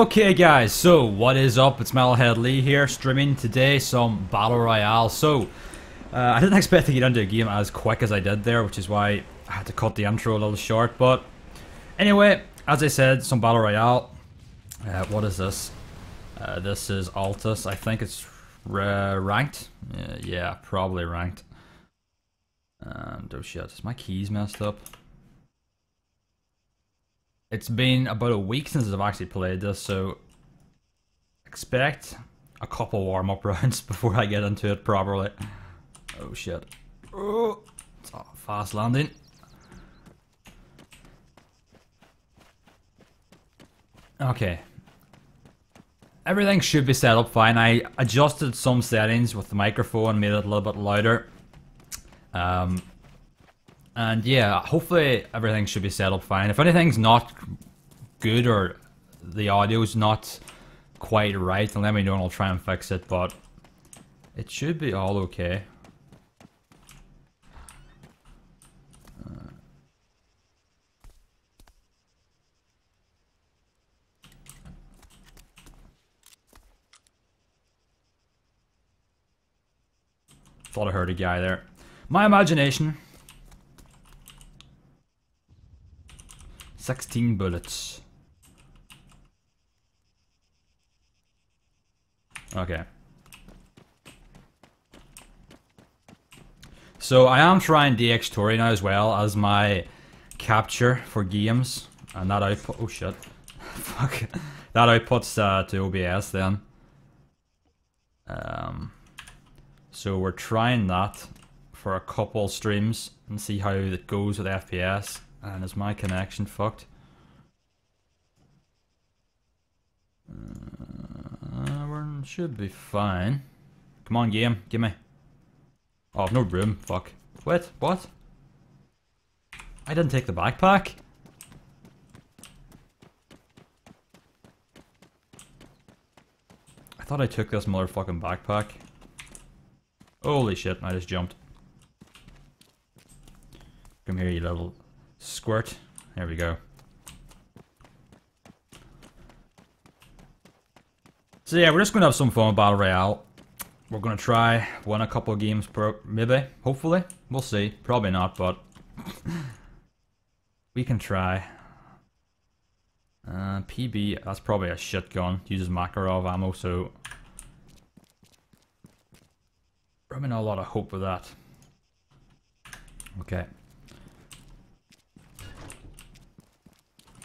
Okay guys, so what is up? It's Metalhead Lee here, streaming today some Battle Royale. So, uh, I didn't expect to get into a game as quick as I did there, which is why I had to cut the intro a little short. But anyway, as I said, some Battle Royale. Uh, what is this? Uh, this is Altis. I think it's ranked. Yeah, yeah, probably ranked. Oh shit, is my keys messed up? It's been about a week since I've actually played this, so expect a couple warm-up rounds before I get into it properly. Oh shit. Oh, fast landing. Okay. Everything should be set up fine. I adjusted some settings with the microphone, made it a little bit louder. Um, and yeah, hopefully everything should be set up fine. If anything's not good or the audio's not quite right, then let me know and I'll try and fix it, but it should be all okay. Uh, thought I heard a guy there. My imagination. 16 bullets. Okay. So I am trying DxTory now as well as my capture for games. And that output, oh shit. Fuck. That outputs uh, to OBS then. Um, so we're trying that for a couple streams and see how it goes with FPS. And is my connection fucked? Uh, we should be fine. Come on, game, give me. Oh, I've no room. Fuck. Wait, what? I didn't take the backpack. I thought I took this motherfucking backpack. Holy shit, I just jumped. Come here, you little Squirt. There we go. So yeah, we're just going to have some fun Battle Royale. We're going to try win a couple of games per, maybe, hopefully. We'll see. Probably not, but we can try. Uh, PB, that's probably a shit gun. Uses Makarov ammo, so probably not a lot of hope with that. Okay.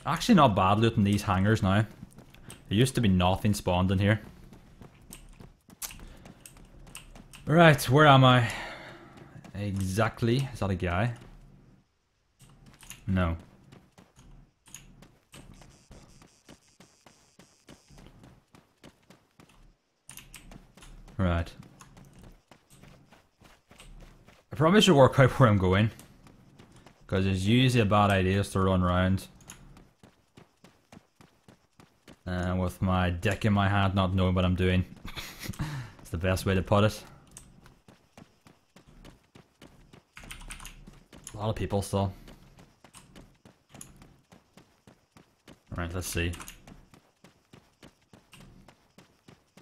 Actually not bad looting these hangars now. There used to be nothing spawned in here. Right, where am I? Exactly. Is that a guy? No. Right. I probably should work out where I'm going. Because it's usually a bad idea to run around. Uh, with my deck in my hand, not knowing what I'm doing. it's the best way to put it. A lot of people still. Alright, let's see.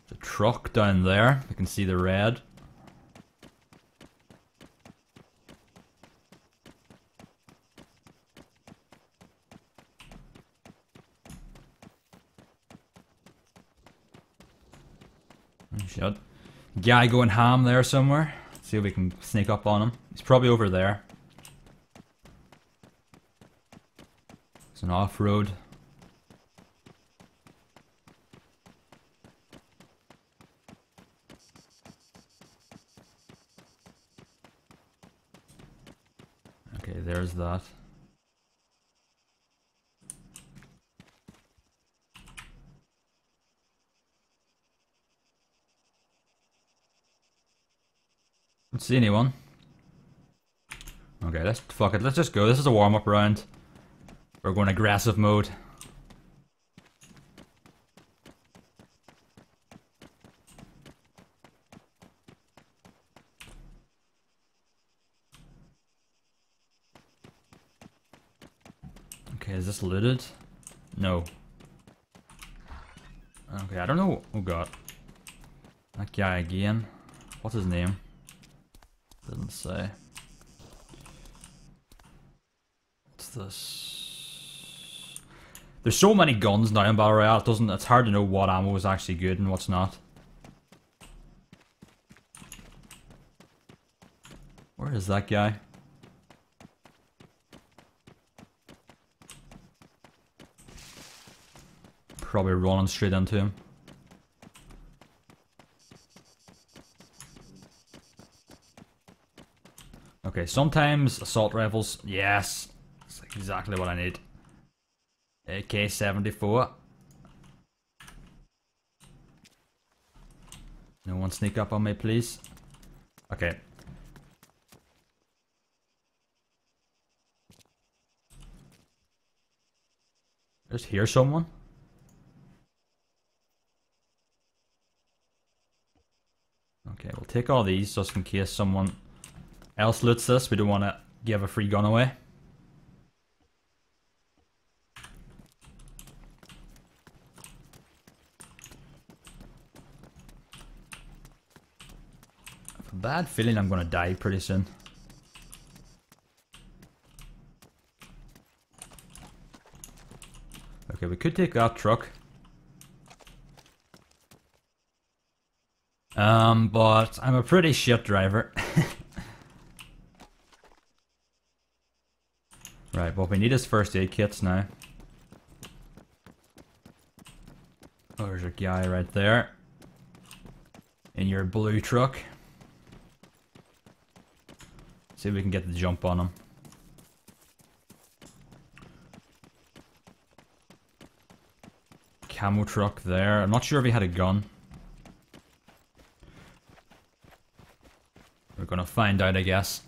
The truck down there, I can see the red. Shit. Guy going ham there somewhere. Let's see if we can sneak up on him. He's probably over there. It's an off-road. Okay, there's that. Don't see anyone. Okay, let's fuck it. Let's just go. This is a warm-up round. We're going aggressive mode. Okay, is this looted? No. Okay, I don't know. Oh god. That guy again. What's his name? Doesn't say. What's this? There's so many guns now in Battle Royale, it doesn't it's hard to know what ammo is actually good and what's not. Where is that guy? Probably running straight into him. Okay, sometimes assault rifles, yes, that's exactly what I need. AK-74. No one sneak up on me, please. Okay. Just hear someone. Okay, we'll take all these just in case someone else loots this. We don't want to give a free gun away. bad feeling I'm gonna die pretty soon. Okay, we could take that truck. Um, but I'm a pretty shit driver. right, what we need his first aid kits now. Oh, there's a guy right there. In your blue truck. See if we can get the jump on him. Camo truck there. I'm not sure if he had a gun. We're gonna find out, I guess.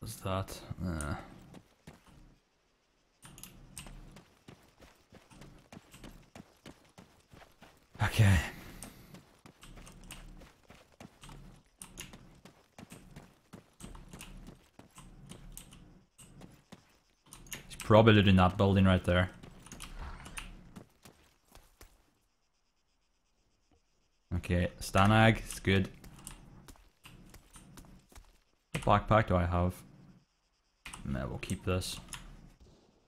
What's that? Uh. Okay. He's probably in that building right there. Okay, Stanag, it's good. What backpack do I have? Nah, we'll keep this.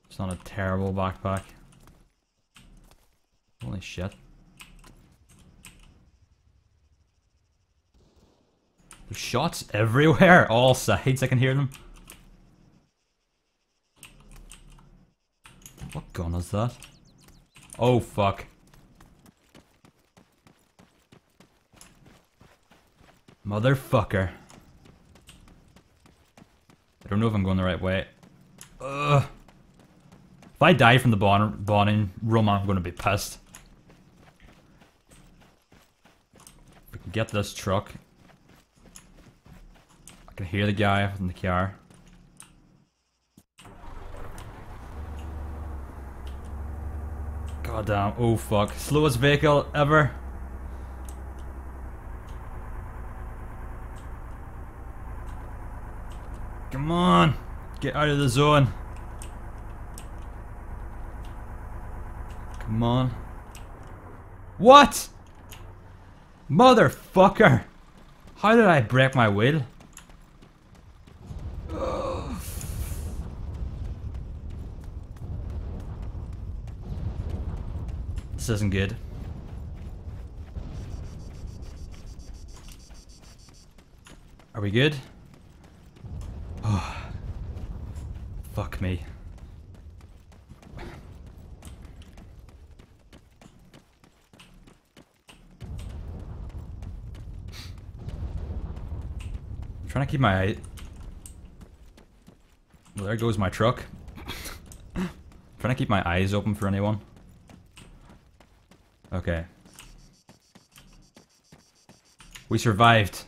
It's not a terrible backpack. Holy shit. There's shots everywhere, all sides, I can hear them. What gun is that? Oh fuck. Motherfucker. I don't know if I'm going the right way. Ugh. If I die from the bon boning room, I'm going to be pissed. we can get this truck. I can hear the guy in the car. God damn. Oh fuck. Slowest vehicle ever. Come on. Get out of the zone. Come on. What? Motherfucker. How did I break my wheel? This isn't good. Are we good? Oh. Fuck me. I'm trying to keep my eye... Well, there goes my truck. trying to keep my eyes open for anyone. Okay. We survived.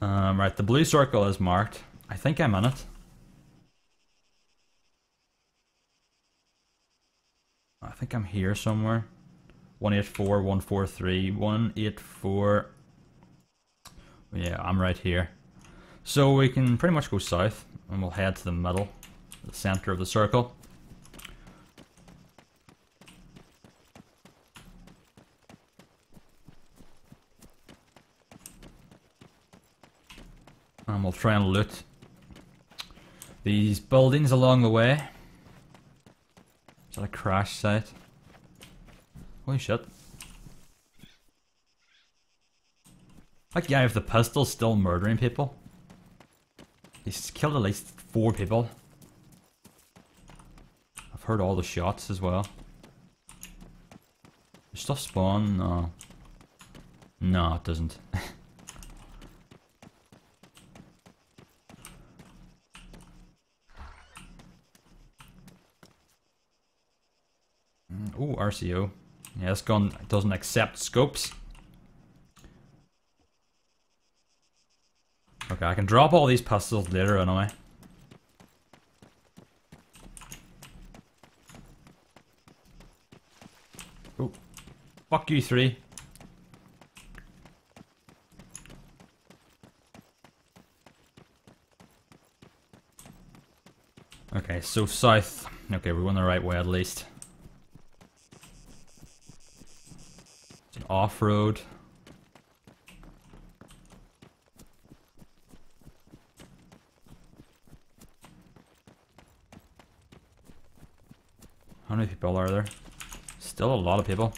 Um, right, the blue circle is marked. I think I'm in it. I think I'm here somewhere. 184, 143, 184. Yeah, I'm right here. So we can pretty much go south and we'll head to the middle, the center of the circle. We'll try and loot these buildings along the way. Is that a crash site? Holy shit. That guy with the pistol still murdering people. He's killed at least four people. I've heard all the shots as well. Does stuff spawn? No. No, it doesn't. Oh, RCO. Yeah, this gun doesn't accept scopes. Okay, I can drop all these pistols later anyway. Oh, fuck you three. Okay, so south. Okay, we're going the right way at least. Off-road. How many people are there? Still a lot of people.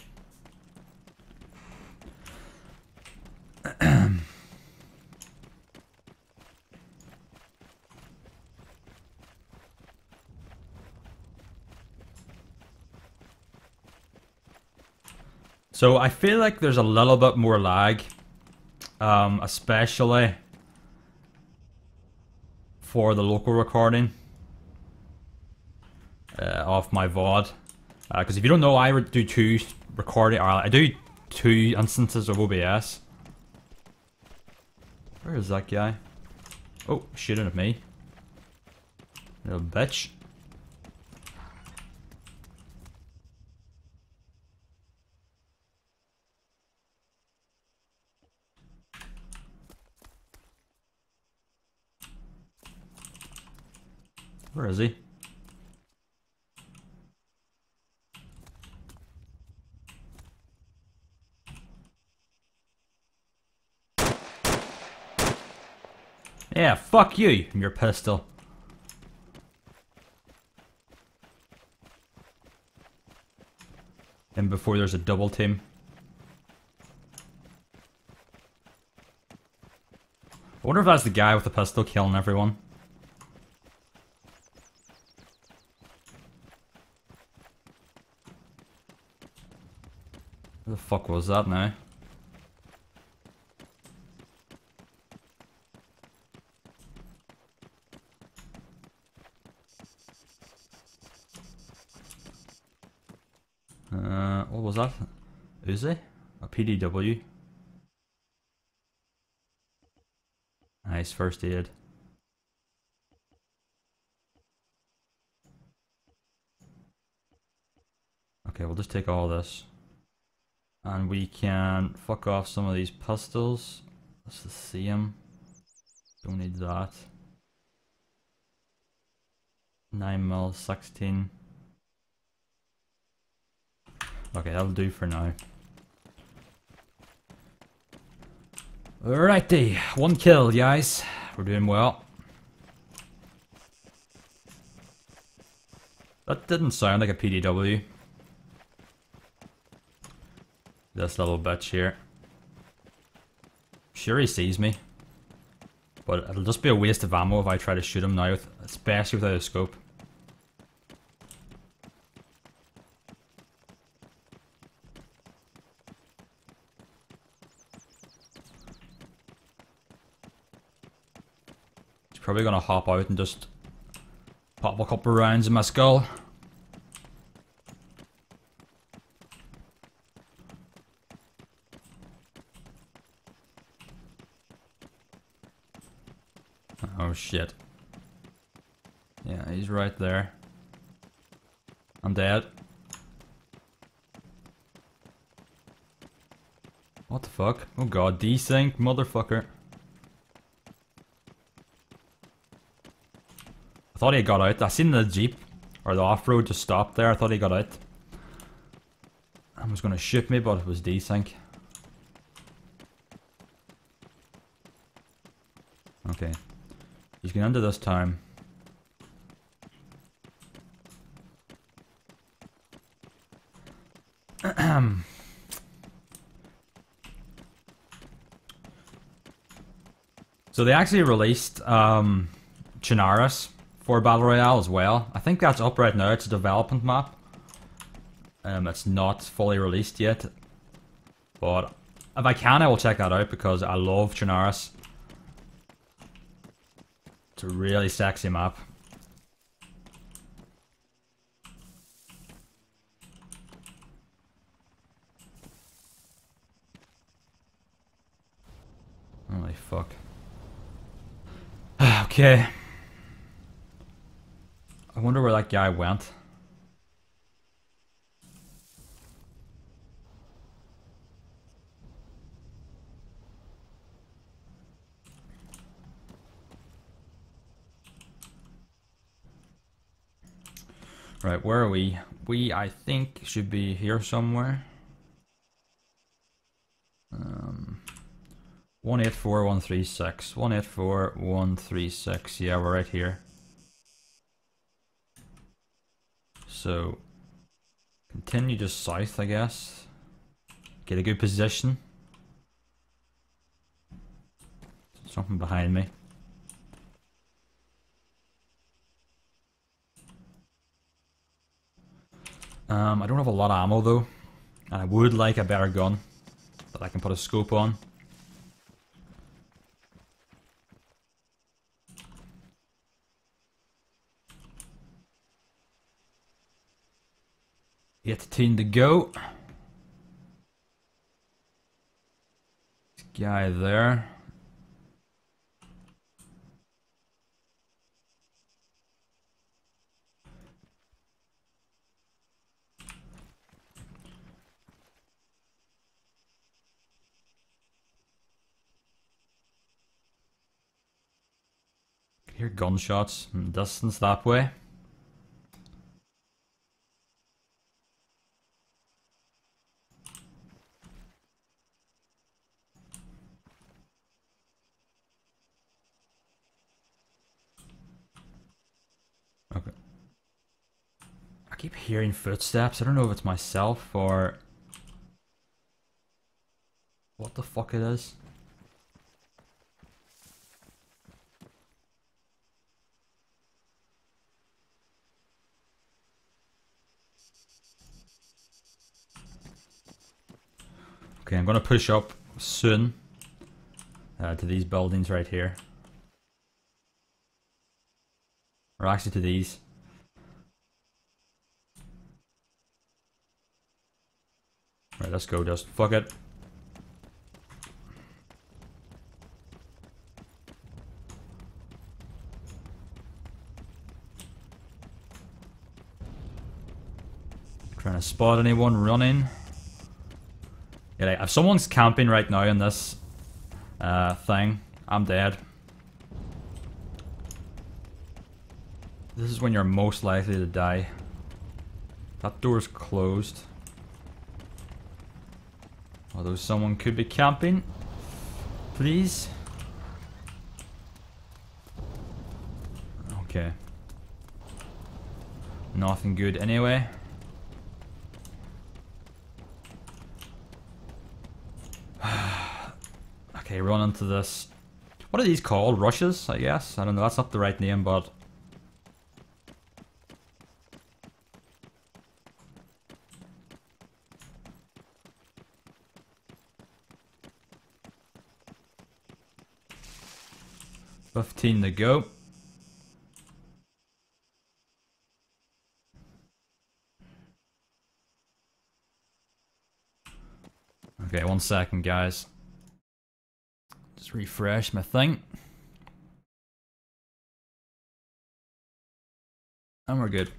So I feel like there's a little bit more lag, um, especially for the local recording uh, of my VOD. Because uh, if you don't know, I do two recording, or I do two instances of OBS. Where is that guy? Oh, shooting at me. Little bitch. Where is he? Yeah, fuck you and your pistol. And before there's a double team. I wonder if that's the guy with the pistol killing everyone. The fuck was that now? Uh, what was that? Uzi? A PDW? Nice, first aid. Okay, we'll just take all this. And we can fuck off some of these pistols. That's the same. Don't need that. 9 mil 16. Okay, that'll do for now. Alrighty, one kill, guys. We're doing well. That didn't sound like a PDW. This little bitch here. Sure he sees me. But it'll just be a waste of ammo if I try to shoot him now, especially without a scope. He's probably gonna hop out and just pop a couple rounds in my skull. Oh shit. Yeah, he's right there. I'm dead. What the fuck? Oh god, desync, motherfucker. I thought he got out. I seen the jeep or the off-road just stopped there. I thought he got out. I was gonna shoot me, but it was desync. Okay. He's getting into this time. so they actually released um, Chernarus for Battle Royale as well. I think that's up right now. It's a development map. Um, it's not fully released yet. But if I can, I will check that out because I love Chernarus. It's really really him up. Holy fuck. okay. I wonder where that guy went. Right, where are we? We, I think, should be here somewhere. Um, 184136. 184136. Yeah, we're right here. So, continue just south, I guess. Get a good position. Something behind me. Um, I don't have a lot of ammo though. And I would like a better gun that I can put a scope on. Eighteen to go. This guy there. Hear gunshots the distance that way. Okay. I keep hearing footsteps. I don't know if it's myself or what the fuck it is. Okay, I'm gonna push up soon uh, to these buildings right here. Or actually to these. Right, let's go, just fuck it. Trying to spot anyone running. Yeah, like, if someone's camping right now in this uh, thing, I'm dead. This is when you're most likely to die. That door's closed. Although someone could be camping. Please. Okay. Nothing good anyway. Okay, run into this. What are these called? Rushes, I guess? I don't know, that's not the right name, but... Fifteen to go. Okay, one second, guys just refresh my thing. And we're good.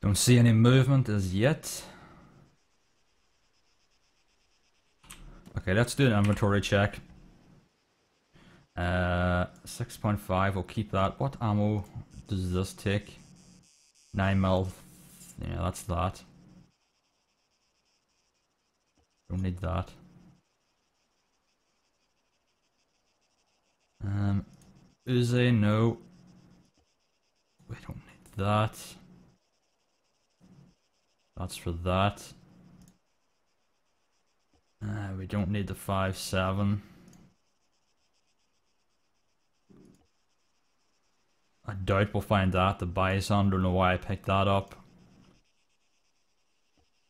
Don't see any movement as yet. Okay, let's do an inventory check. Uh, 6.5, we'll keep that. What ammo does this take? 9 mil. Yeah, that's that. Don't need that. Um, Uzi, no. We don't need that. That's for that. Uh, we don't need the 5-7. I doubt we'll find that. The Bison, don't know why I picked that up.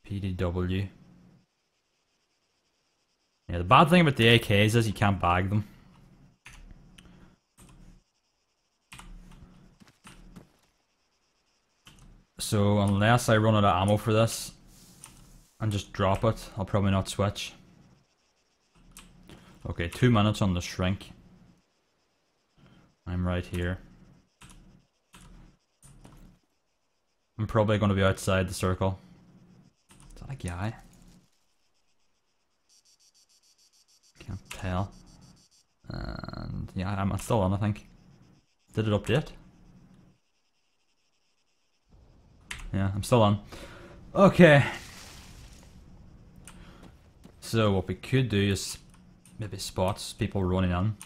PDW. Yeah, the bad thing about the AKs is you can't bag them. So unless I run out of ammo for this and just drop it, I'll probably not switch. Okay, two minutes on the shrink. I'm right here. I'm probably going to be outside the circle. Is that a guy? Can't tell. And yeah, I'm still on, I think. Did it update? Yeah, I'm still on. Okay. So what we could do is maybe spot people running in.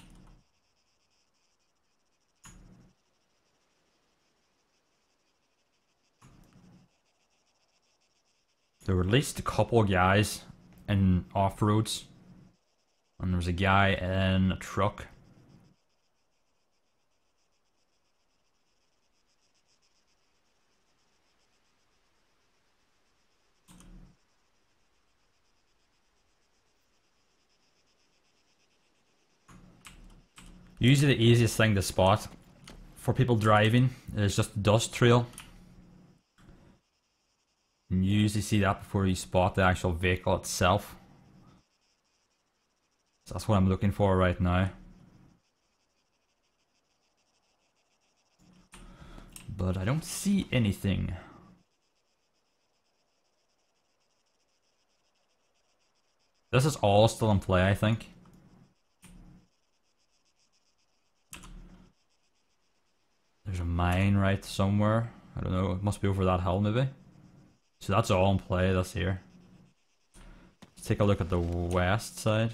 There were at least a couple of guys in off-roads. And there was a guy in a truck. Usually the easiest thing to spot for people driving is just dust trail. And You usually see that before you spot the actual vehicle itself. So that's what I'm looking for right now. But I don't see anything. This is all still in play, I think. There's a mine right somewhere. I don't know, it must be over that hill maybe. So that's all in play, that's here. Let's take a look at the west side.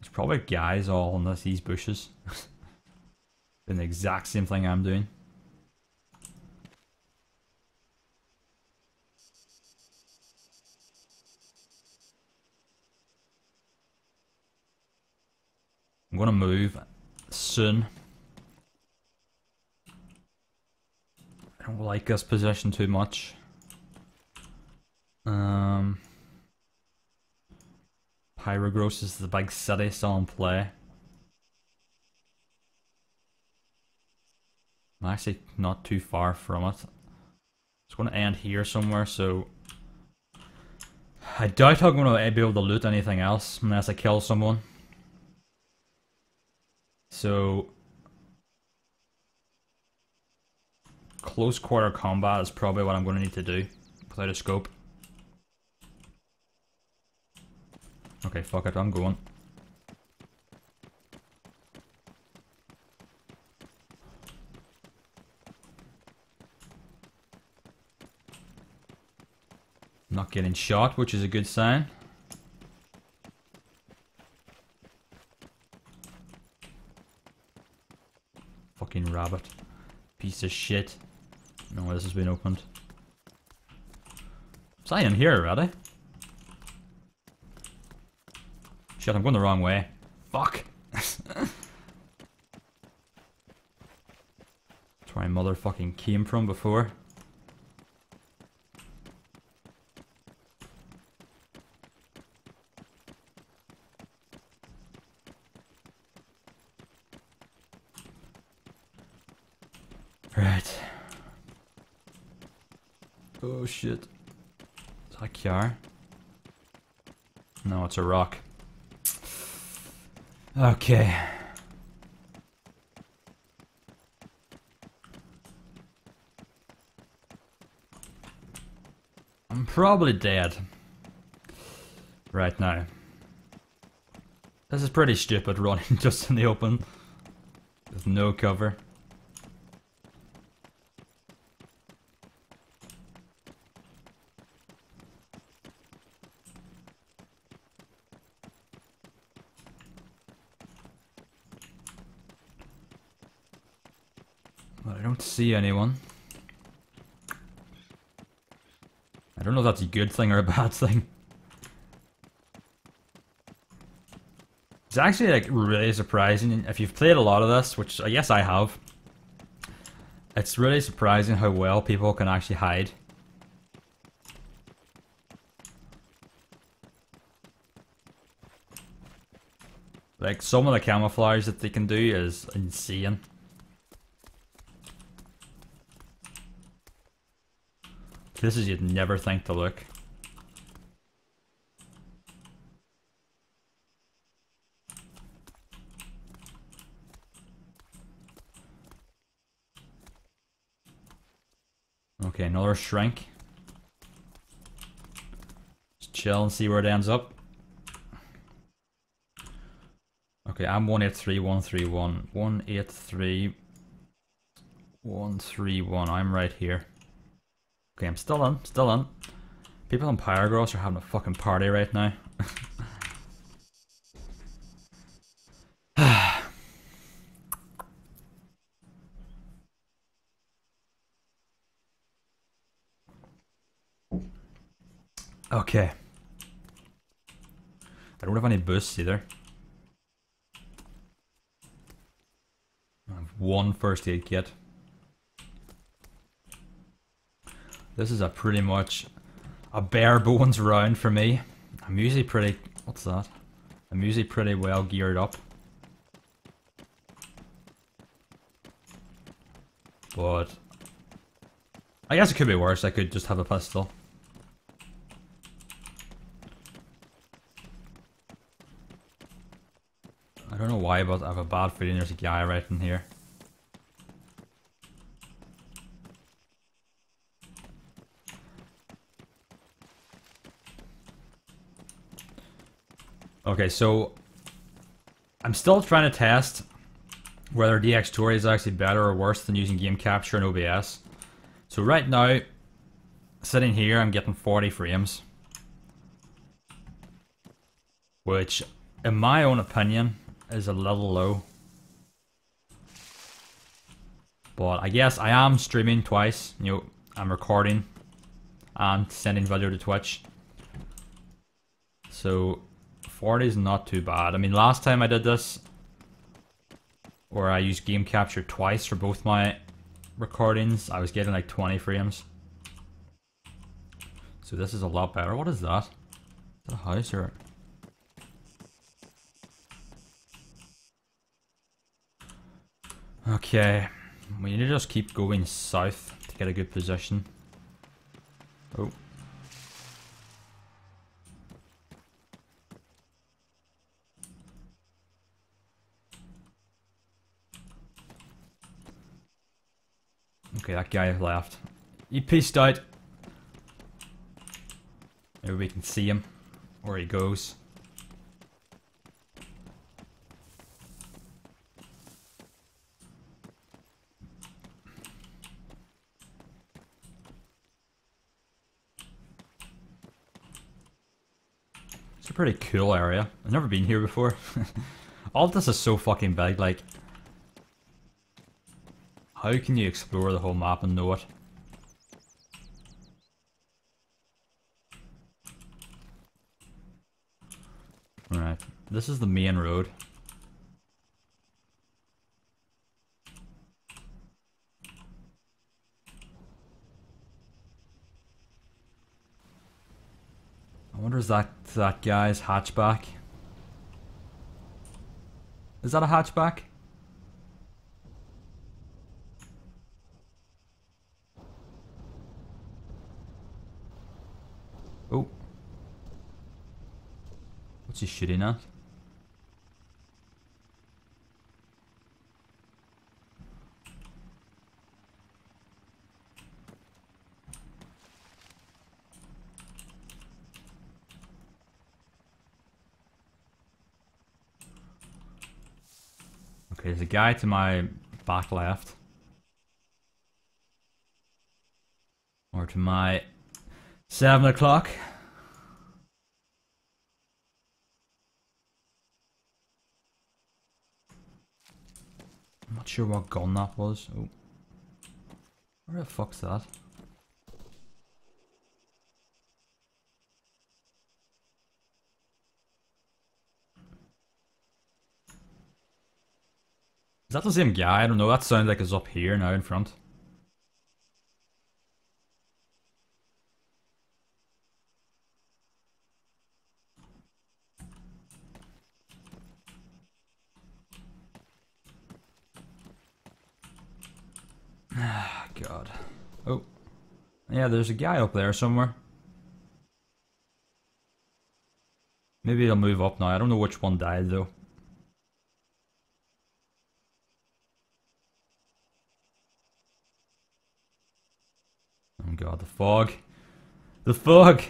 There's probably guys all in this, these bushes. doing the exact same thing I'm doing. I'm gonna move soon. I don't like this position too much. Um, Pyrgos is the big city still in play. I'm actually not too far from it. It's going to end here somewhere, so... I doubt I'm going to be able to loot anything else unless I kill someone. So close quarter combat is probably what I'm going to need to do without a scope. Okay, fuck it, I'm going. Not getting shot, which is a good sign. Fucking rabbit. Piece of shit. No, this has been opened. Was I in here already? Shit, I'm going the wrong way. Fuck! That's where my motherfucking came from before. shit. Is that Kiar? No, it's a rock. Okay. I'm probably dead. Right now. This is pretty stupid running just in the open. With no cover. See anyone. I don't know if that's a good thing or a bad thing. It's actually like really surprising if you've played a lot of this, which I guess I have. It's really surprising how well people can actually hide. Like some of the camouflage that they can do is insane. Places you'd never think to look. Okay, another shrink. Just chill and see where it ends up. Okay, I'm 183131. 183 131. I'm right here. Okay, I'm still on, still on. People in Pyrgos are having a fucking party right now. okay. I don't have any boosts either. I have one first aid kit. This is a pretty much a bare bones round for me. I'm usually pretty... What's that? I'm usually pretty well geared up. But... I guess it could be worse. I could just have a pistol. I don't know why, but I have a bad feeling there's a guy right in here. Okay, so I'm still trying to test whether DxTory is actually better or worse than using game capture and OBS. So right now, sitting here, I'm getting 40 frames. Which, in my own opinion, is a little low. But I guess I am streaming twice. You know, I'm recording and sending video to Twitch. So 40 is not too bad. I mean, last time I did this, where I used game capture twice for both my recordings, I was getting like 20 frames. So this is a lot better. What is that? Is that a house or... Okay, we need to just keep going south to get a good position. Oh. Okay, that guy left. He pissed out. Maybe we can see him. Where he goes. It's a pretty cool area. I've never been here before. All this is so fucking big, like... How can you explore the whole map and know it? Right, this is the main road. I wonder is that that guy's hatchback? Is that a hatchback? Oh. What's he shitty at? Okay, there's a guy to my back left. Or to my 7 o'clock. I'm not sure what gun that was. Oh. Where the fuck's that? Is that the same guy? I don't know. That sounds like it's up here now in front. God. Oh. Yeah, there's a guy up there somewhere. Maybe he'll move up now. I don't know which one died though. Oh god, the fog. The fog!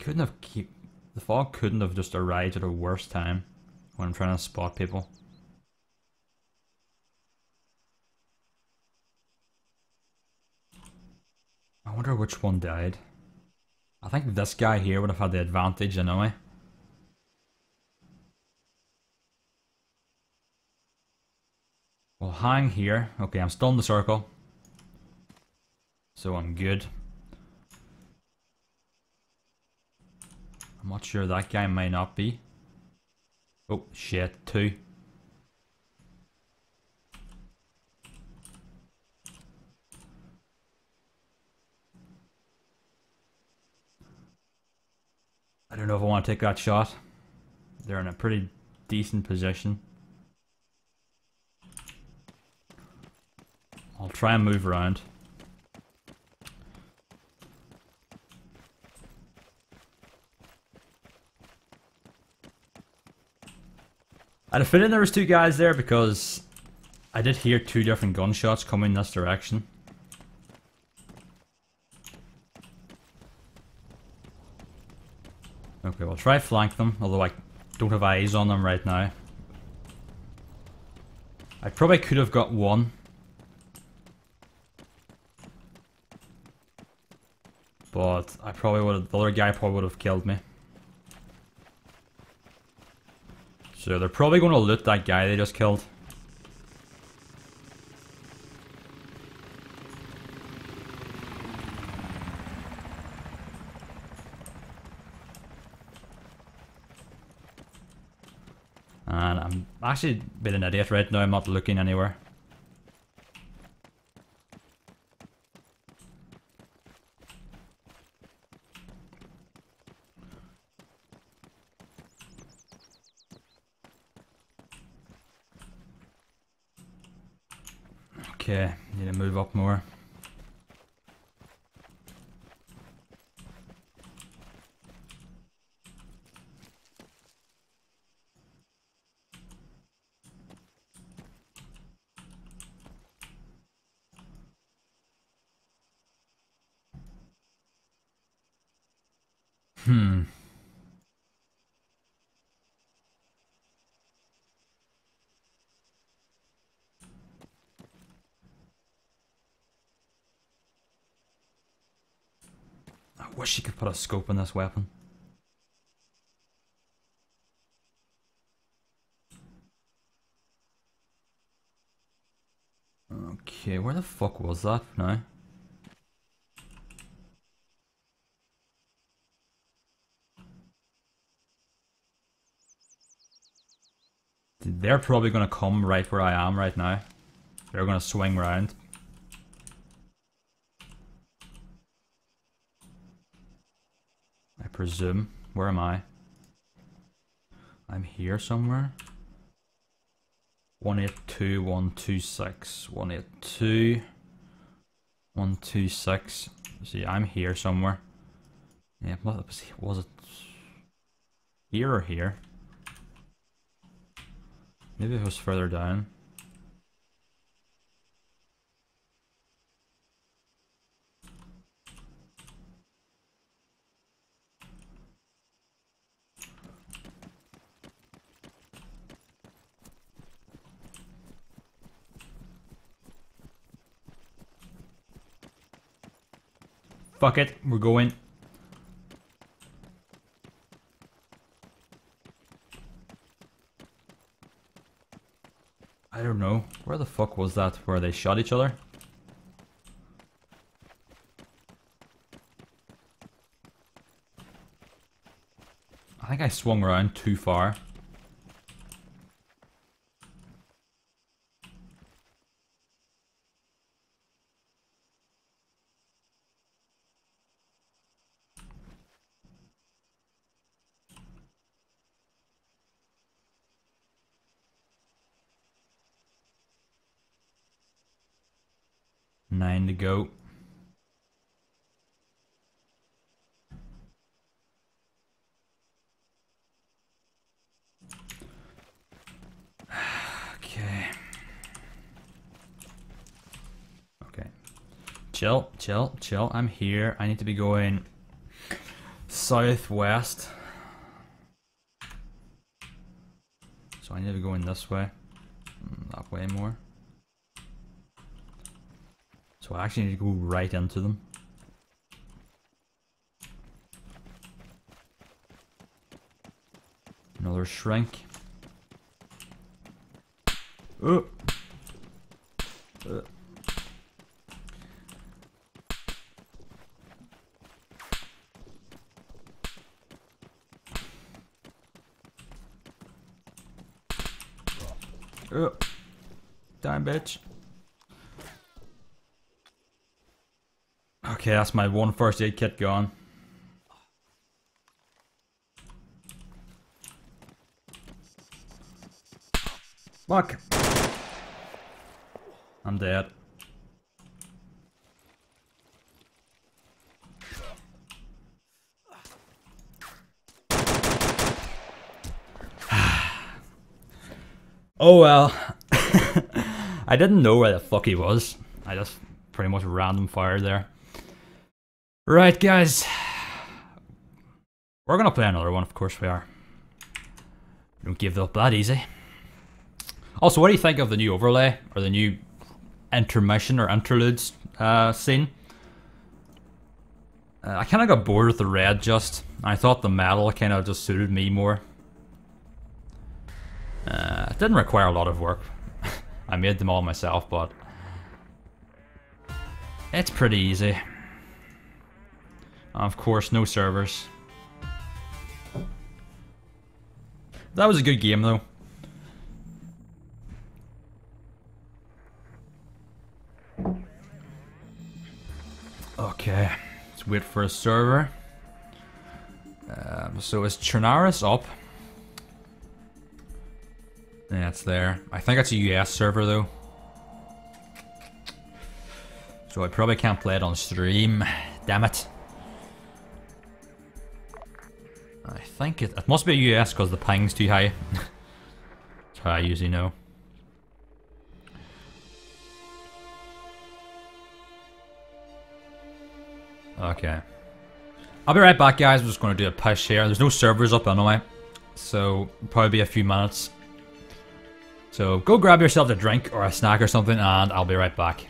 Couldn't have keep the fog couldn't have just arrived at a worse time when I'm trying to spot people. I wonder which one died. I think this guy here would have had the advantage anyway. We'll hang here. Okay, I'm still in the circle. So I'm good. I'm not sure that guy may not be. Oh, shit, two. I don't know if I want to take that shot. They're in a pretty decent position. I'll try and move around. I had a feeling there was two guys there because I did hear two different gunshots coming this direction. Okay, we'll try flank them, although I don't have eyes on them right now. I probably could have got one. But I probably would have, the other guy probably would have killed me. So they're probably going to loot that guy they just killed. And I'm actually being an idiot right now, I'm not looking anywhere. Okay, need to move up more. Wish you could put a scope on this weapon. Okay, where the fuck was that now? They're probably gonna come right where I am right now. They're gonna swing round. Presume. Where am I? I'm here somewhere. 182, 126, 182, 126. See, I'm here somewhere. Yeah, was it here or here? Maybe it was further down. Fuck it, we're going. I don't know. Where the fuck was that? Where they shot each other? I think I swung around too far. Go. Okay. Okay. Chill, chill, chill. I'm here. I need to be going southwest. So I need to be going this way. Mm, That way more. So I actually need to go right into them. Another shrink. Oh. Uh. Oh. Damn bitch. Okay, that's my one first aid kit gone. Fuck. I'm dead. oh well. I didn't know where the fuck he was. I just pretty much random fire there. Right, guys. We're gonna play another one, of course we are. Don't give up that easy. Also, what do you think of the new overlay, or the new intermission or interludes uh, scene? Uh, I kind of got bored with the red just. I thought the metal kind of just suited me more. Uh, it didn't require a lot of work. I made them all myself, but it's pretty easy. Of course, no servers. That was a good game though. Okay, let's wait for a server. Um, so is Chernarus up? Yeah, it's there. I think it's a US server though. So I probably can't play it on stream. Damn it. I think it, it must be a US because the ping's too high. That's how I usually know. Okay. I'll be right back guys, I'm just going to do a push here. There's no servers up anyway. So, probably be a few minutes. So, go grab yourself a drink or a snack or something and I'll be right back.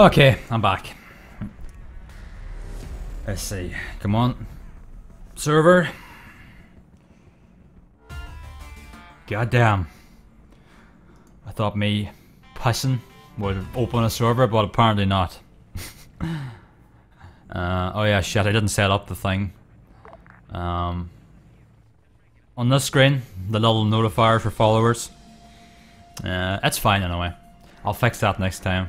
Okay, I'm back. Let's see. Come on. Server. Goddamn. I thought me pissing would open a server, but apparently not. uh, oh yeah, shit, I didn't set up the thing. Um, on this screen, the little notifier for followers. Uh, it's fine anyway. I'll fix that next time.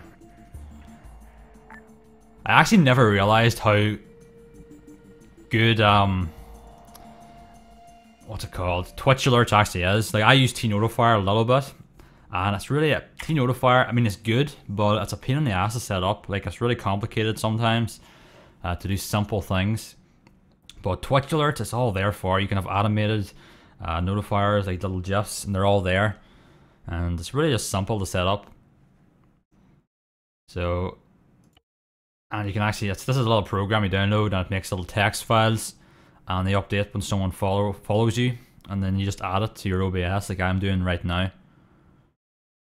I actually never realized how good, um, what's it called? Twitch alerts actually is. Like, I use T-Notifier a little bit, and it's really, a T-Notifier, I mean, it's good, but it's a pain in the ass to set up. Like, it's really complicated sometimes uh, to do simple things. But Twitch alerts, it's all there for. You can have automated uh, notifiers, like little GIFs, and they're all there. And it's really just simple to set up. So, and you can actually, this is a little program you download and it makes little text files and they update when someone follow follows you, and then you just add it to your OBS like I'm doing right now.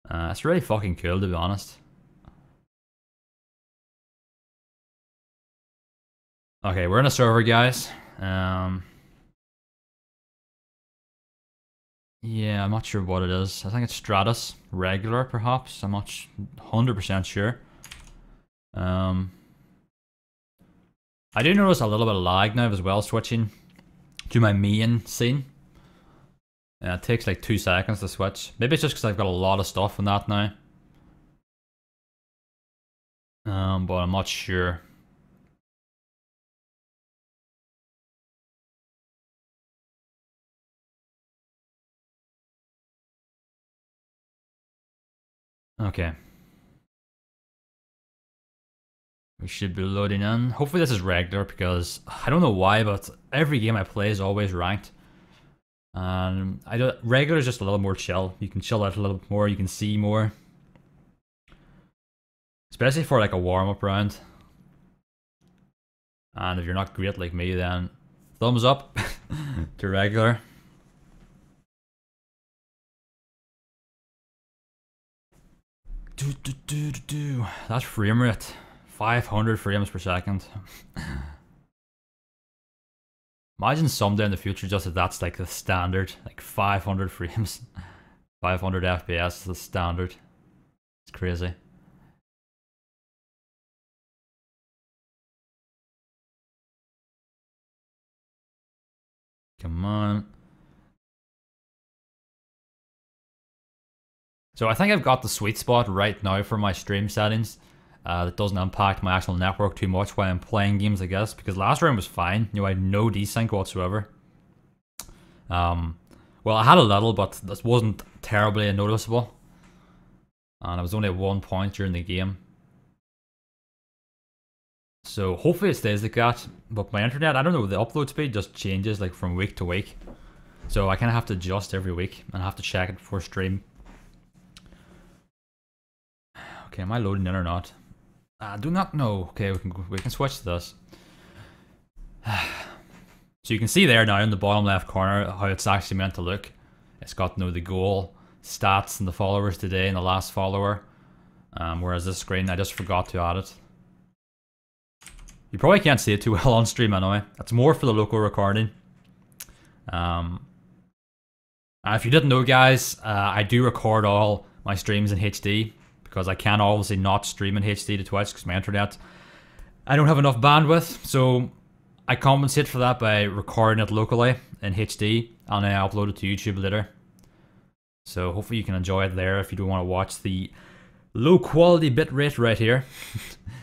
Uh, it's really fucking cool to be honest. Okay, we're in a server, guys. Um, yeah, I'm not sure what it is. I think it's Stratis regular, perhaps. I'm not 100% sure. Um, I do notice a little bit of lag now as well, switching to my main scene. Yeah, it takes like two seconds to switch. Maybe it's just because I've got a lot of stuff in that now. Um, but I'm not sure. Okay. We should be loading in. Hopefully this is regular because I don't know why, but every game I play is always ranked. And I do regular is just a little more chill. You can chill out a little more, you can see more. Especially for like a warm-up round. And if you're not great like me, then thumbs up to regular. Do, do, do, do, do. That's frame rate. 500 frames per second. Imagine someday in the future just that that's like the standard, like 500 frames. 500 FPS is the standard. It's crazy. Come on. So I think I've got the sweet spot right now for my stream settings uh, that doesn't impact my actual network too much while I'm playing games, I guess. Because last round was fine. You know, I had no desync whatsoever. Um, well, I had a little, but this wasn't terribly noticeable. And I was only at one point during the game. So hopefully it stays like that. But my internet, I don't know, the upload speed just changes like from week to week. So I kind of have to adjust every week and I have to check it before stream. Okay, am I loading in or not? I do not know. Okay, we can we can switch to this. so you can see there now in the bottom left corner how it's actually meant to look. It's got you know, the goal, stats, and the followers today, and the last follower. Um, whereas this screen, I just forgot to add it. You probably can't see it too well on stream anyway. That's more for the local recording. Um, if you didn't know, guys, uh, I do record all my streams in HD because I can't obviously not stream in HD to Twitch because my internet, I don't have enough bandwidth. So I compensate for that by recording it locally in HD and I upload it to YouTube later. So hopefully you can enjoy it there if you don't want to watch the low quality bitrate right here.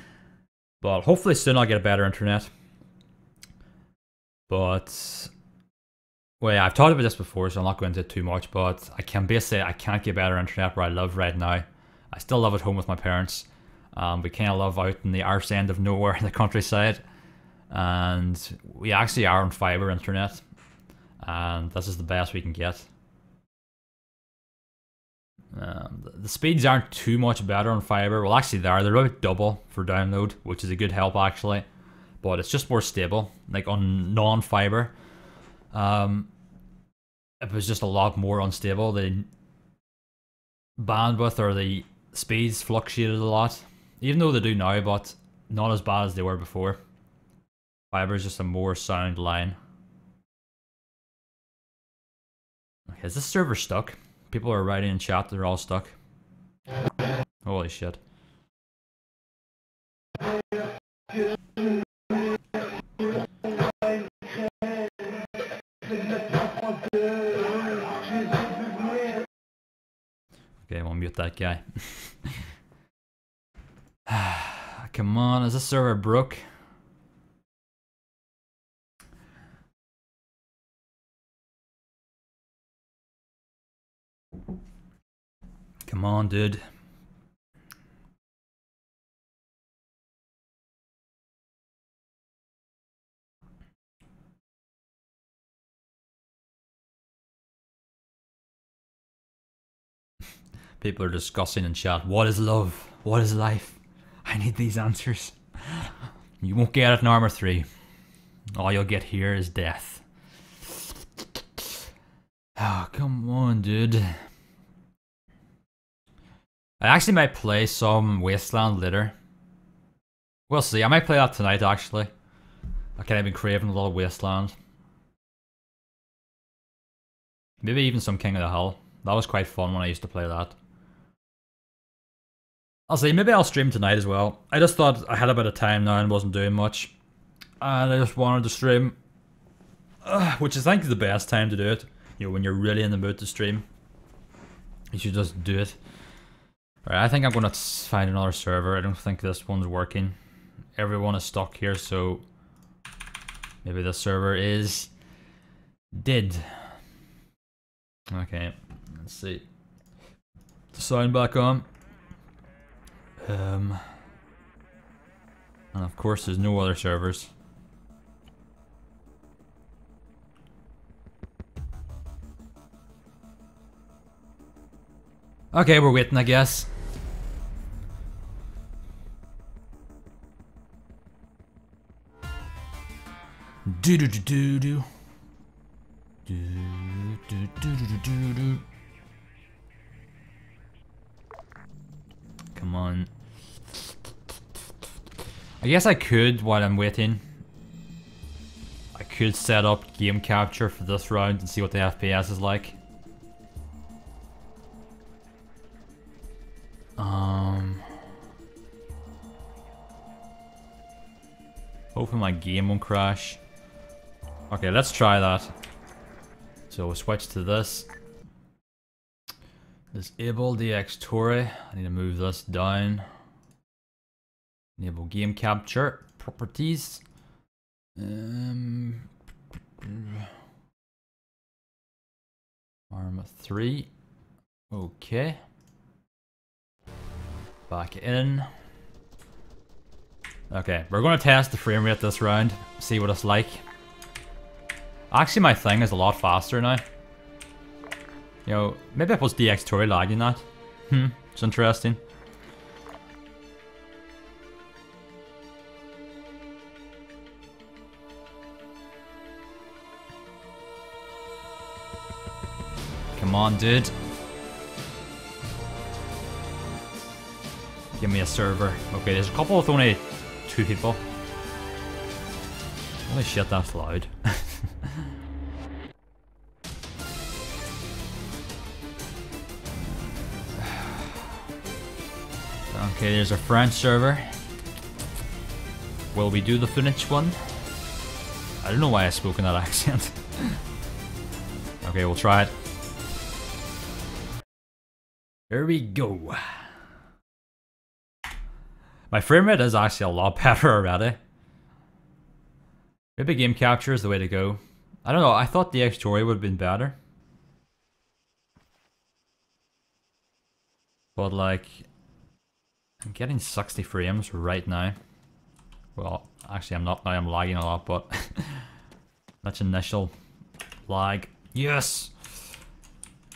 but hopefully soon I'll get a better internet. But well, yeah, I've talked about this before, so I'm not going into it too much. But I can basically I can't get better internet where I live right now. I still live at home with my parents. Um, we kind of live out in the arse end of nowhere in the countryside. And we actually are on fibre internet. And this is the best we can get. Um, the speeds aren't too much better on fibre. Well, actually, they are. They're about double for download, which is a good help, actually. But it's just more stable. Like on non fibre, um, it was just a lot more unstable. The bandwidth or the speeds fluctuated a lot. Even though they do now, but not as bad as they were before. Fiber is just a more sound line. Okay, is this server stuck? People are writing in chat, they're all stuck. Holy shit. Okay, we'll mute that guy. Come on, is this server broke? Come on, dude. People are discussing in chat, what is love? What is life? I need these answers. You won't get it in Arma 3. All you'll get here is death. Oh, come on, dude. I actually might play some Wasteland later. We'll see. I might play that tonight, actually. I kind of been craving a lot of Wasteland. Maybe even some King of the Hill. That was quite fun when I used to play that. I'll see, maybe I'll stream tonight as well. I just thought I had a bit of time now and wasn't doing much. And I just wanted to stream. Uh, which is, I think, the best time to do it. You know, when you're really in the mood to stream. You should just do it. Alright, I think I'm gonna find another server. I don't think this one's working. Everyone is stuck here, so... Maybe the server is... Dead. Okay, let's see. The sound back on. Um, and of course there's no other servers. Okay, we're waiting I guess. Do do do do do. Do do do do do do. Come on. I guess I could while I'm waiting. I could set up game capture for this round and see what the FPS is like. Um. Hoping my game won't crash. Okay, let's try that. So we'll switch to this. This Disable DxTory. I need to move this down. Enable game capture. Properties. Um, Arma 3. Okay. Back in. Okay, we're going to test the frame rate this round. See what it's like. Actually, my thing is a lot faster now. You know, maybe I was DxTory lagging that. Hmm, it's interesting. On, dude. Give me a server. Okay, there's a couple with only two people. Holy shit, that's loud. okay, there's a French server. Will we do the Finnish one? I don't know why I spoke in that accent. okay, we'll try it. Here we go. My frame rate is actually a lot better already. Maybe game capture is the way to go. I don't know, I thought the Torre would have been better. But like, I'm getting 60 frames right now. Well, actually I'm not I'm lagging a lot, but that's initial lag. Yes!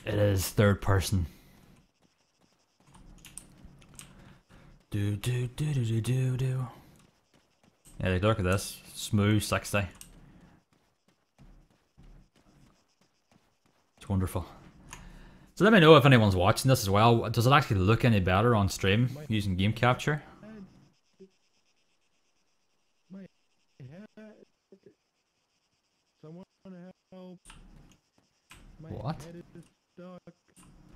It is third person. Do do do do do do do. Yeah, look at this. Smooth 60. It's wonderful. So let me know if anyone's watching this as well. Does it actually look any better on stream using game capture? Help. My What? head is stuck.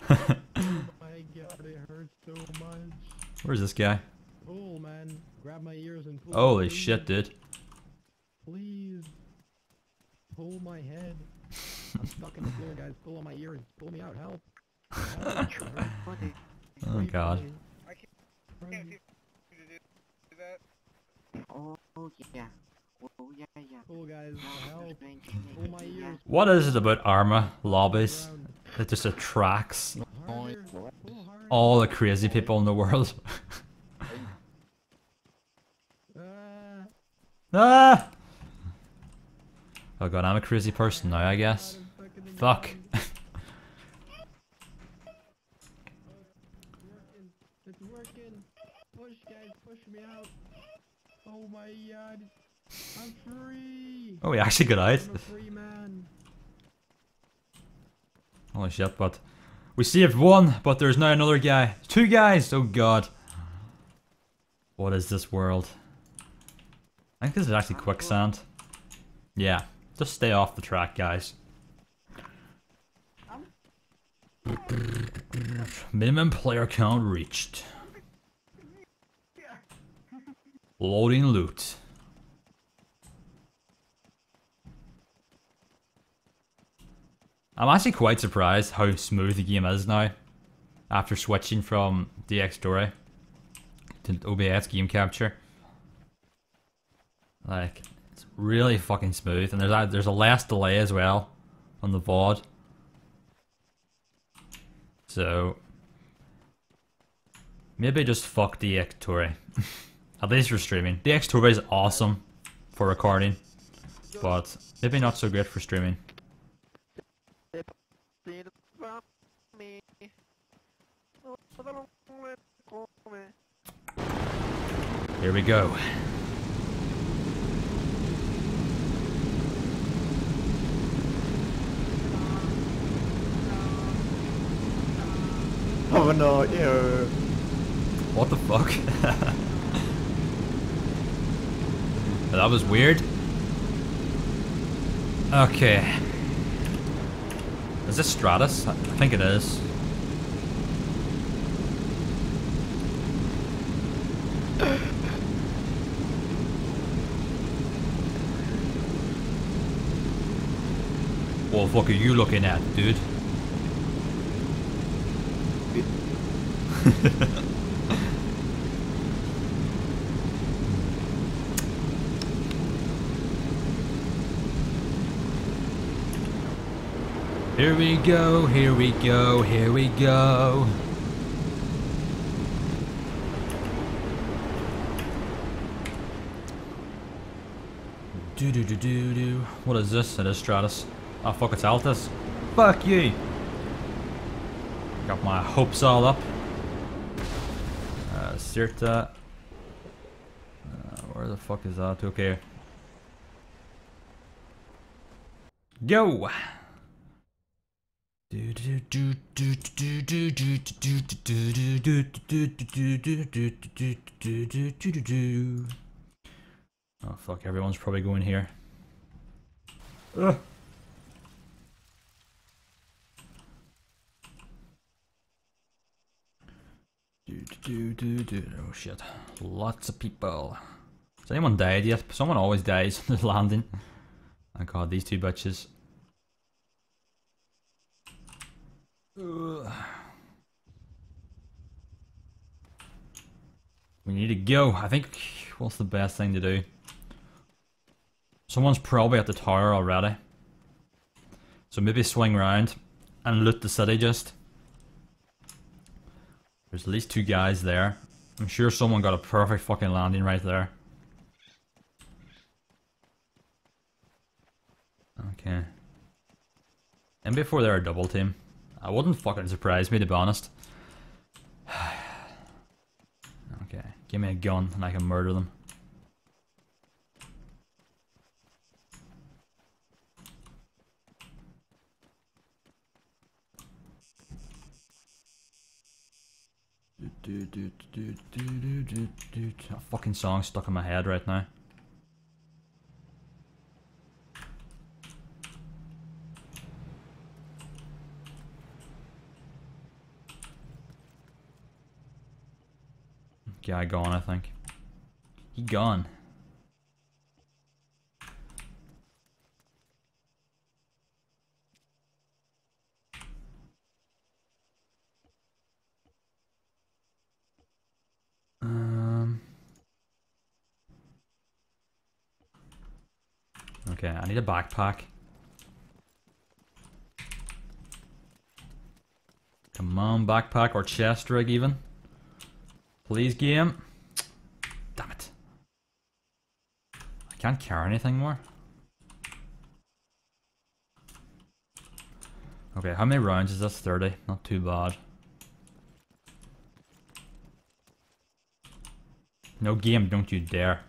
oh my god, it hurts so much. Where's this guy? Pull, man. Grab my ears and pull. Holy please. shit, dude. Please. Pull my head. I'm stuck in the floor, guys. Pull on my ears. Pull me out. Help. Help. Oh god. Oh yeah. Oh yeah, yeah. Pull, guys. Help. explain to Pull me, my yeah. ears. What is it about Arma lobbies that just attracts Harder. Pull harder. all the crazy people in the world? Ah. ah! Oh god, I'm a crazy person now, I guess. God, I'm stuck in the Fuck. It's working. Push, guys. Push me out. Oh my god. Oh, we actually got out. I'm a free man. Holy shit, but we saved one, but there's now another guy. Two guys! Oh god. What is this world? I think this is actually quicksand. Yeah, just stay off the track, guys. Minimum player count reached. Loading loot. I'm actually quite surprised how smooth the game is now. After switching from DxTory to OBS game capture. Like, it's really fucking smooth. And there's a, there's a less delay as well on the VOD. So, maybe just fuck DxTory. At least for streaming. DxTory is awesome for recording. But maybe not so great for streaming. Did about me. But I don't wanna call me. Here we go. Oh no, ew. What the fuck? that was weird. Okay. Is this Stratis? I think it is. What the fuck are you looking at, dude? Here we go, here we go, here we go. Do do do do do. What is this? It is Stratis. Oh fuck, it's Altis. Fuck you. Got my hopes all up. Uh, Syrta. Uh, where the fuck is that? Okay. Go! Oh fuck, everyone's probably going here. Ugh. Oh shit. Lots of people. Has anyone died yet? Someone always dies on the landing. Oh god, these two bitches. We need to go. I think what's the best thing to do? Someone's probably at the tower already. So maybe swing round and loot the city just. There's at least two guys there. I'm sure someone got a perfect fucking landing right there. Okay. And before they're a double team. I wouldn't fucking surprise me to be honest. okay, give me a gun and I can murder them. That fucking song stuck in my head right now. Guy gone, I think. He gone. Um. Okay, I need a backpack. Come on, backpack or chest rig even. Please, game. Damn it. I can't carry anything more. Okay, how many rounds is this? 30. Not too bad. No game, don't you dare.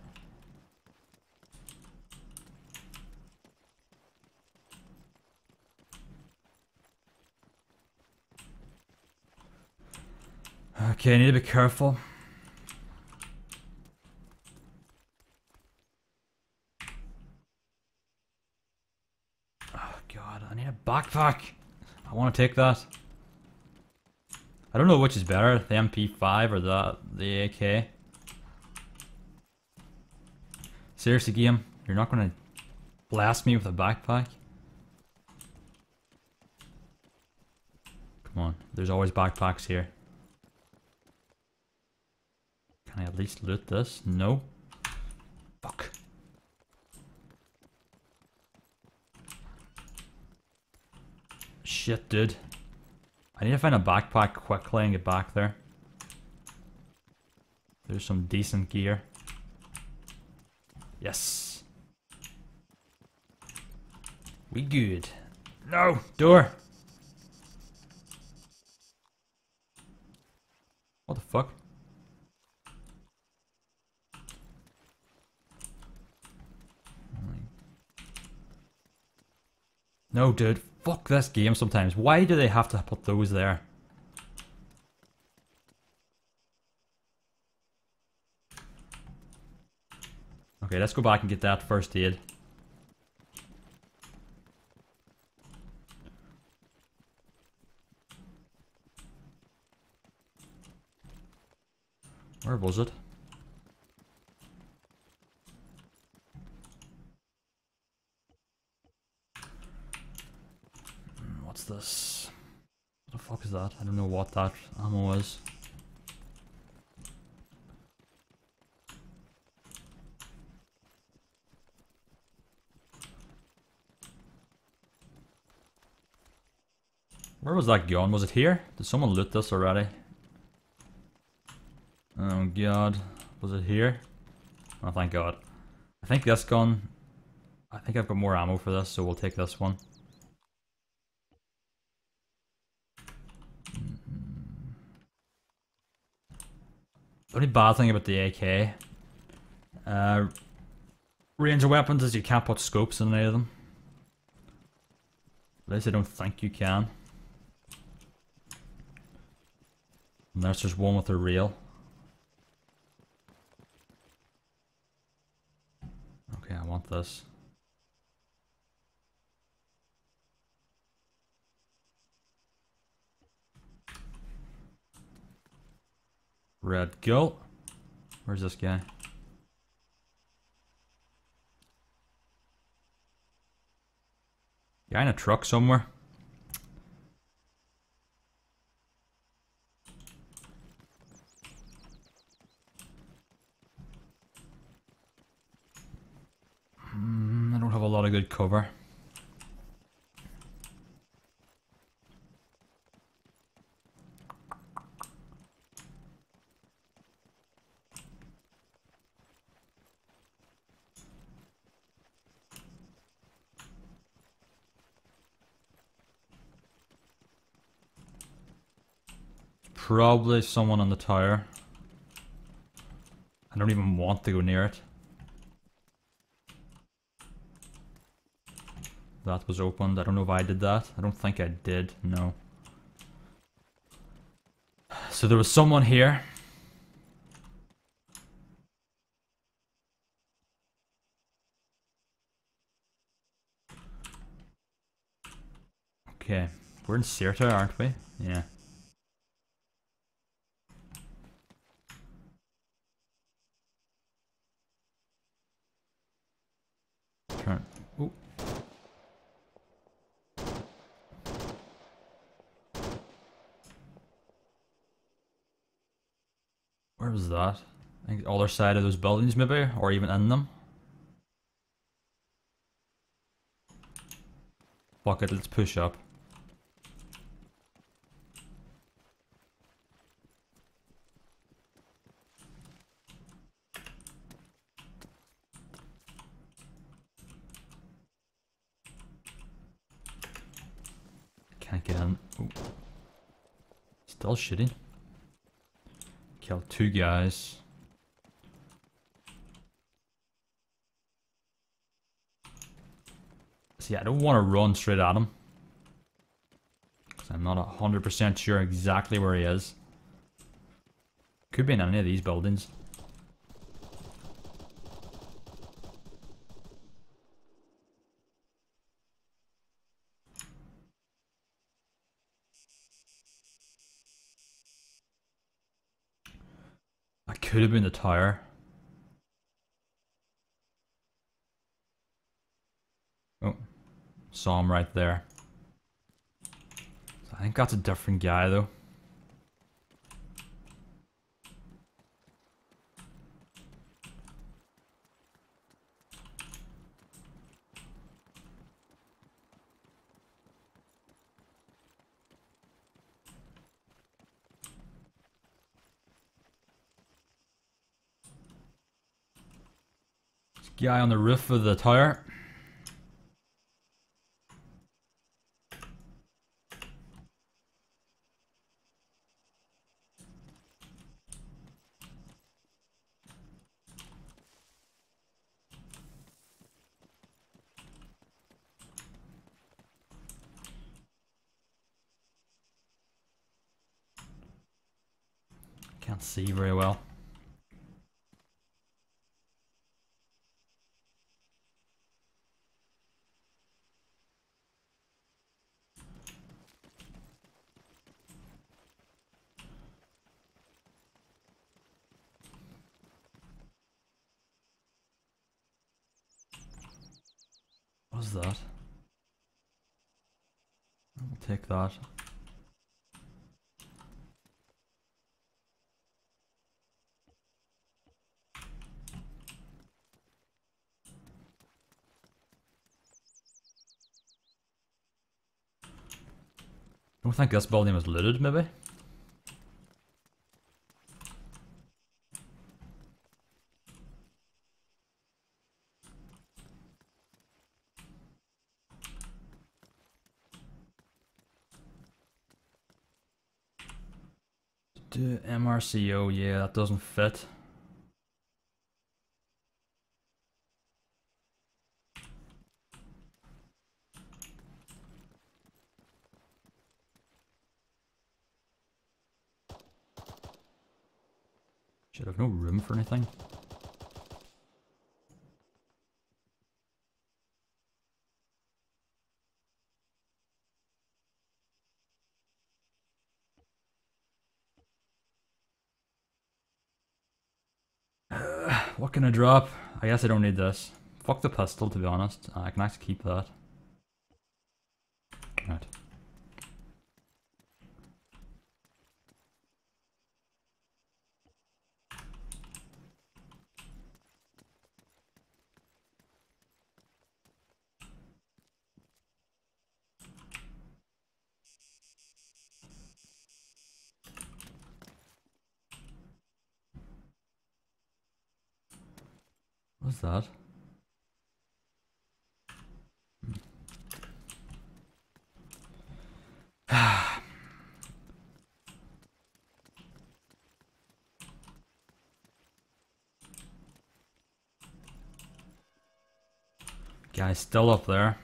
Okay, I need to be careful. Oh god, I need a backpack. I want to take that. I don't know which is better, the MP5 or the the AK. Seriously, game, you're not gonna blast me with a backpack? Come on, there's always backpacks here. Can I at least loot this? No. Fuck. Shit, dude. I need to find a backpack quickly and get back there. There's some decent gear. Yes. We good. No! Door! What the fuck? No, dude. Fuck this game sometimes. Why do they have to put those there? Okay, let's go back and get that first aid. Where was it? Hmm, What's this? What the fuck that? I don't know what that ammo is. Where was that gun? Was it here? Did someone loot this already? Oh god. Was it here? Oh thank god. I think this gun... I think I've got more ammo for this, so we'll take this one. The only bad thing about the AK... Uh, ranger weapons is you can't put scopes in any of them. At least I don't think you can. Unless there's one with a rail. Okay, I want this. Red goat. Where's this guy? Guy in a truck somewhere. Mm, I don't have a lot of good cover. Probably someone on the tower. I don't even want to go near it. That was opened. I don't know if I did that. I don't think I did. No. So there was someone here. Okay. We're in Syrta, aren't we? Yeah. Ooh. Where was that? I think the other side of those buildings maybe, or even in them. Fuck it, let's push up. Can't get in. Ooh. Still shooting. Killed two guys. See, I don't want to run straight at him. Because I'm not 100% sure exactly where he is. Could be in any of these buildings. Could have been the tire. Oh, saw him right there. I think that's a different guy though. Guy on the roof of the tower. Can't see very well. What was that? That. I think this building was looted, maybe? Do MRCO, yeah, that doesn't fit. Should have no room for anything. Can drop? I guess I don't need this. Fuck the pistol, to be honest. Uh, I can actually keep that. Right. What's that? Guy's still up there.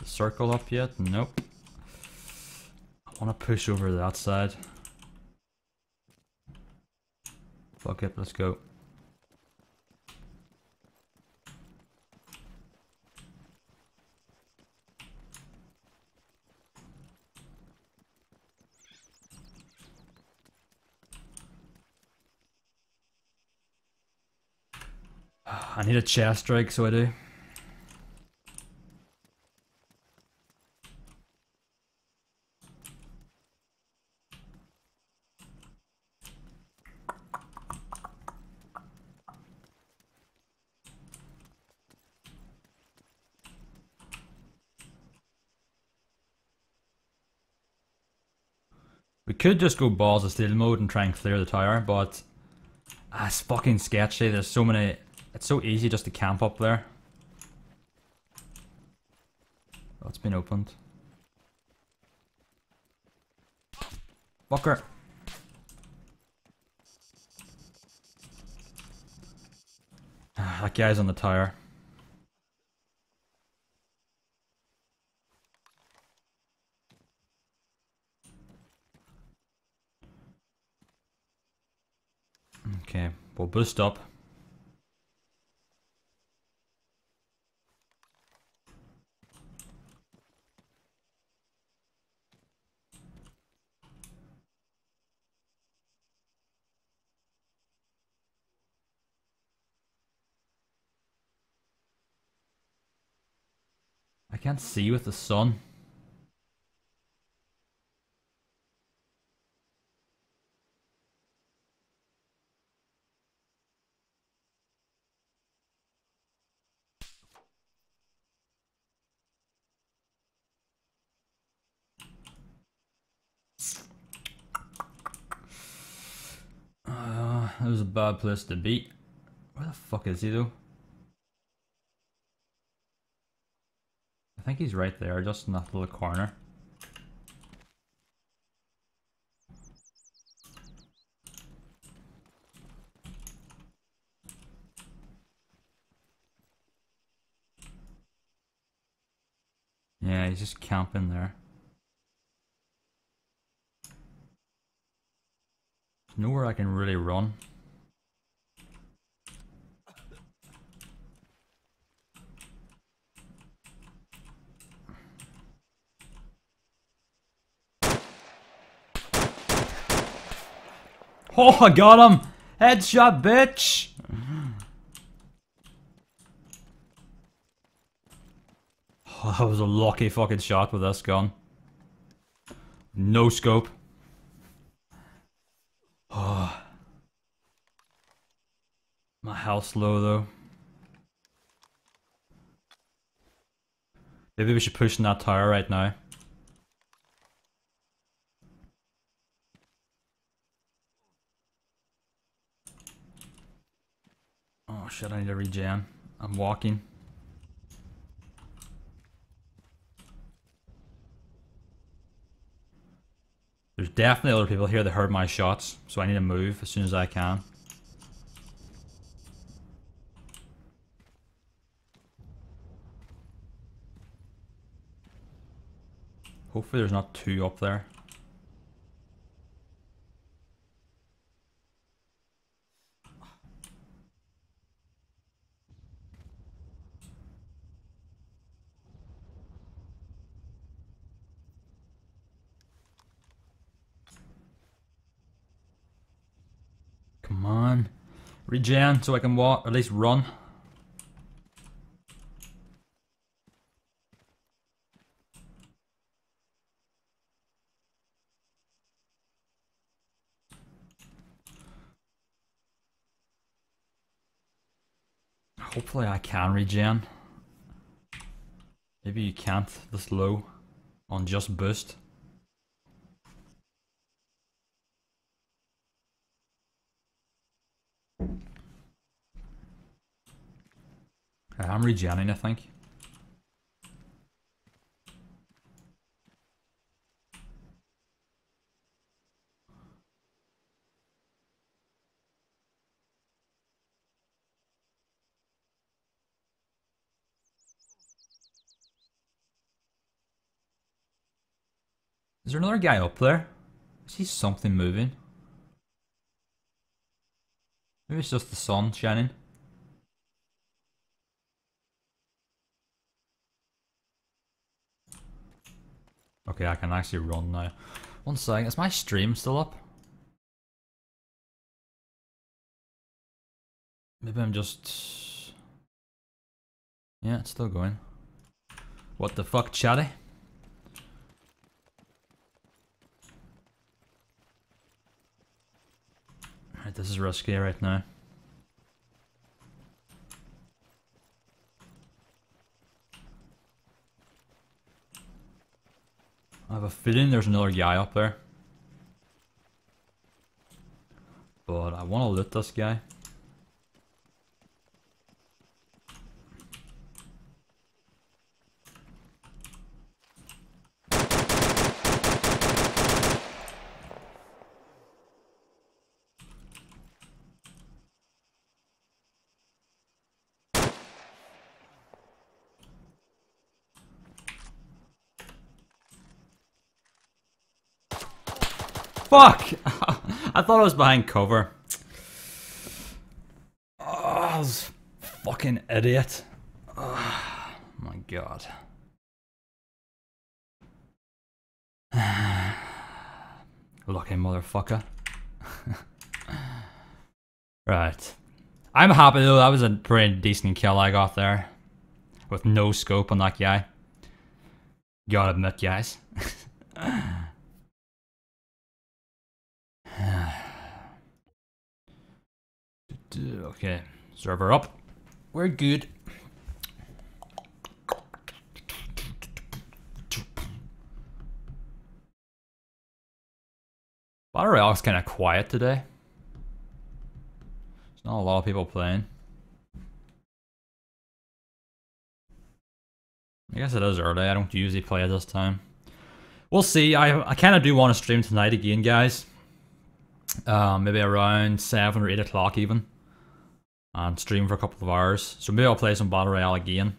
The circle up yet? Nope. I want to push over that side. Fuck it, let's go. I need a chest strike, so I do. We could just go balls of steel mode and try and clear the tower, but ah, it's fucking sketchy. There's so many. It's so easy just to camp up there. Oh, it's been opened. Fucker. Ah, that guy's on the tower. Okay, we'll boost up. Can't see with the sun. Uh, that was a bad place to be. Where the fuck is he though? Think he's right there, just in that little corner. Yeah, he's just camping there. Nowhere I can really run. Oh, I got him! Headshot, bitch! Oh, that was a lucky fucking shot with this gun. No scope. Oh. My health's low though. Maybe we should push in that tower right now. Oh shit, I need to regen. I'm walking. There's definitely other people here that heard my shots, so I need to move as soon as I can. Hopefully there's not two up there. Come on. Regen so I can walk, at least run. Hopefully I can regen. Maybe you can't this low on just boost. Uh, I'm regenning, I think. Is there another guy up there? I see something moving. Maybe it's just the sun shining. Okay, I can actually run now. One second, is my stream still up? Maybe I'm just... Yeah, it's still going. What the fuck, chatty? Right, this is risky right now. I have a feeling there's another guy up there. But I want to loot this guy. Fuck! I thought I was behind cover. Oh, I was fucking idiot. Oh, my god. Lucky motherfucker. right. I'm happy though, that was a pretty decent kill I got there. With no scope on that guy. Gotta admit, guys. Okay, server up. We're good. Battle Royale's kind of quiet today. There's not a lot of people playing. I guess it is early. I don't usually play at this time. We'll see. I I kind of do want to stream tonight again, guys. Um, maybe around 7 or 8 o'clock even. And stream for a couple of hours. So maybe I'll play some Battle Royale again.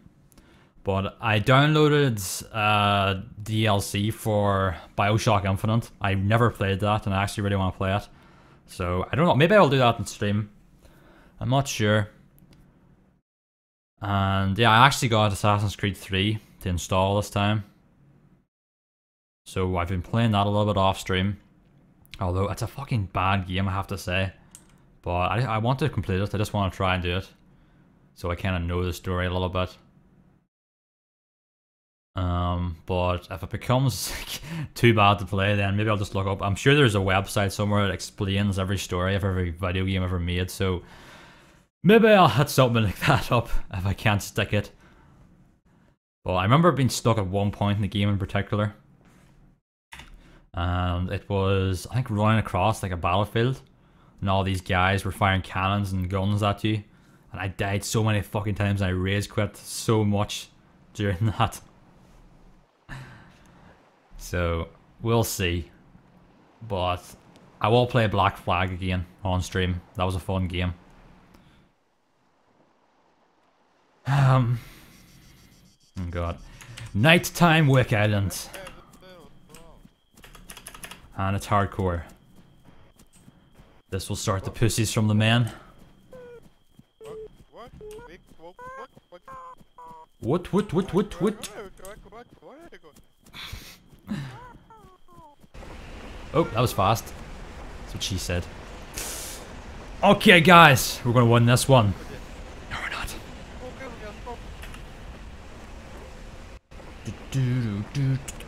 But I downloaded uh, DLC for Bioshock Infinite. I never played that and I actually really want to play it. So I don't know. Maybe I'll do that in stream. I'm not sure. And yeah, I actually got Assassin's Creed 3 to install this time. So I've been playing that a little bit off stream. Although it's a fucking bad game, I have to say. But I, I want to complete it. I just want to try and do it. So I kind of know the story a little bit. Um, but if it becomes too bad to play, then maybe I'll just look up. I'm sure there's a website somewhere that explains every story of every video game ever made. So maybe I'll hit something like that up if I can't stick it. But I remember being stuck at one point in the game in particular. And it was, I think, running across like a battlefield. And all these guys were firing cannons and guns at you. And I died so many fucking times and I rage quit so much during that. So, we'll see. But I will play Black Flag again on stream. That was a fun game. Um. Oh god. Nighttime Wake Island. And it's hardcore. This will start the pussies from the man. What? What? What? What, What? Oh, that was fast. That's what she said. Okay, guys, we're gonna win this one. No, we're not. Okay, we got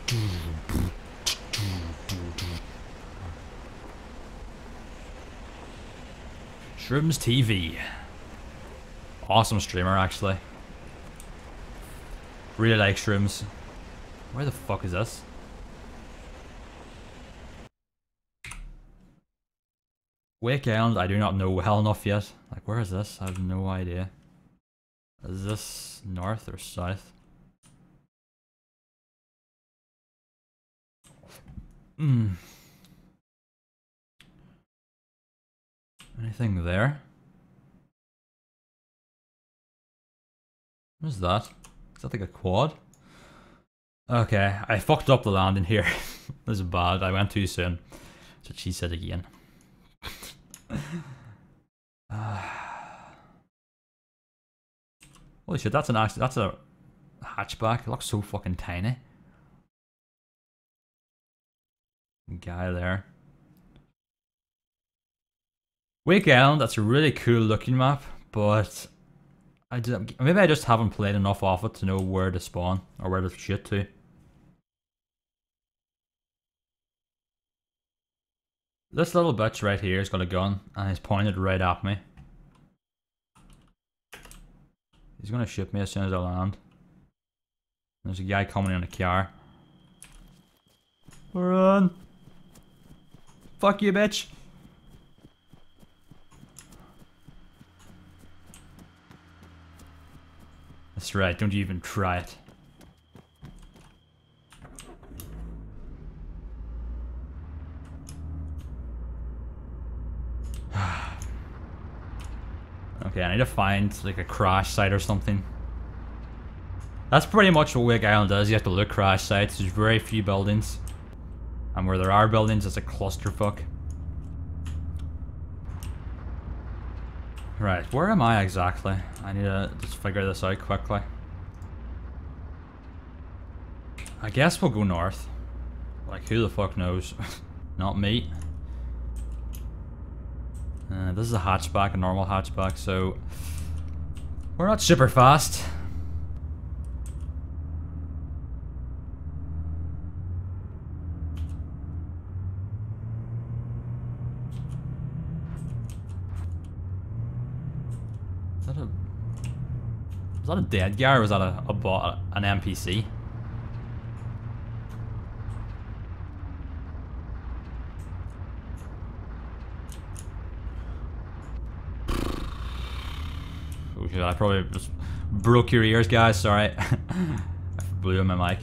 Shrooms TV. Awesome streamer, actually. Really like Shrooms. Where the fuck is this? Wake Island, I do not know well enough yet. Like, where is this? I have no idea. Is this north or south? Hmm. Anything there? What is that? Is that like a quad? Okay, I fucked up the landing here. this is bad. I went too soon. What she said again. Holy shit, that's an act- that's a hatchback. It looks so fucking tiny. Guy there. Wake Island, that's a really cool looking map, but I maybe I just haven't played enough of it to know where to spawn or where to shoot to. This little bitch right here has got a gun and he's pointed right at me. He's gonna shoot me as soon as I land. There's a guy coming in a car. Run! Fuck you, bitch! That's right, don't you even try it. okay, I need to find like a crash site or something. That's pretty much what Wake Island does, you have to look crash sites, there's very few buildings. And where there are buildings, it's a clusterfuck. Right, where am I exactly? I need to just figure this out quickly. I guess we'll go north. Like, who the fuck knows? Not me. Uh, this is a hatchback, a normal hatchback, so... We're not super fast. That a dead guy or was that a, a bot, an NPC? Shit, I probably just broke your ears, guys. Sorry. I blew in my mic.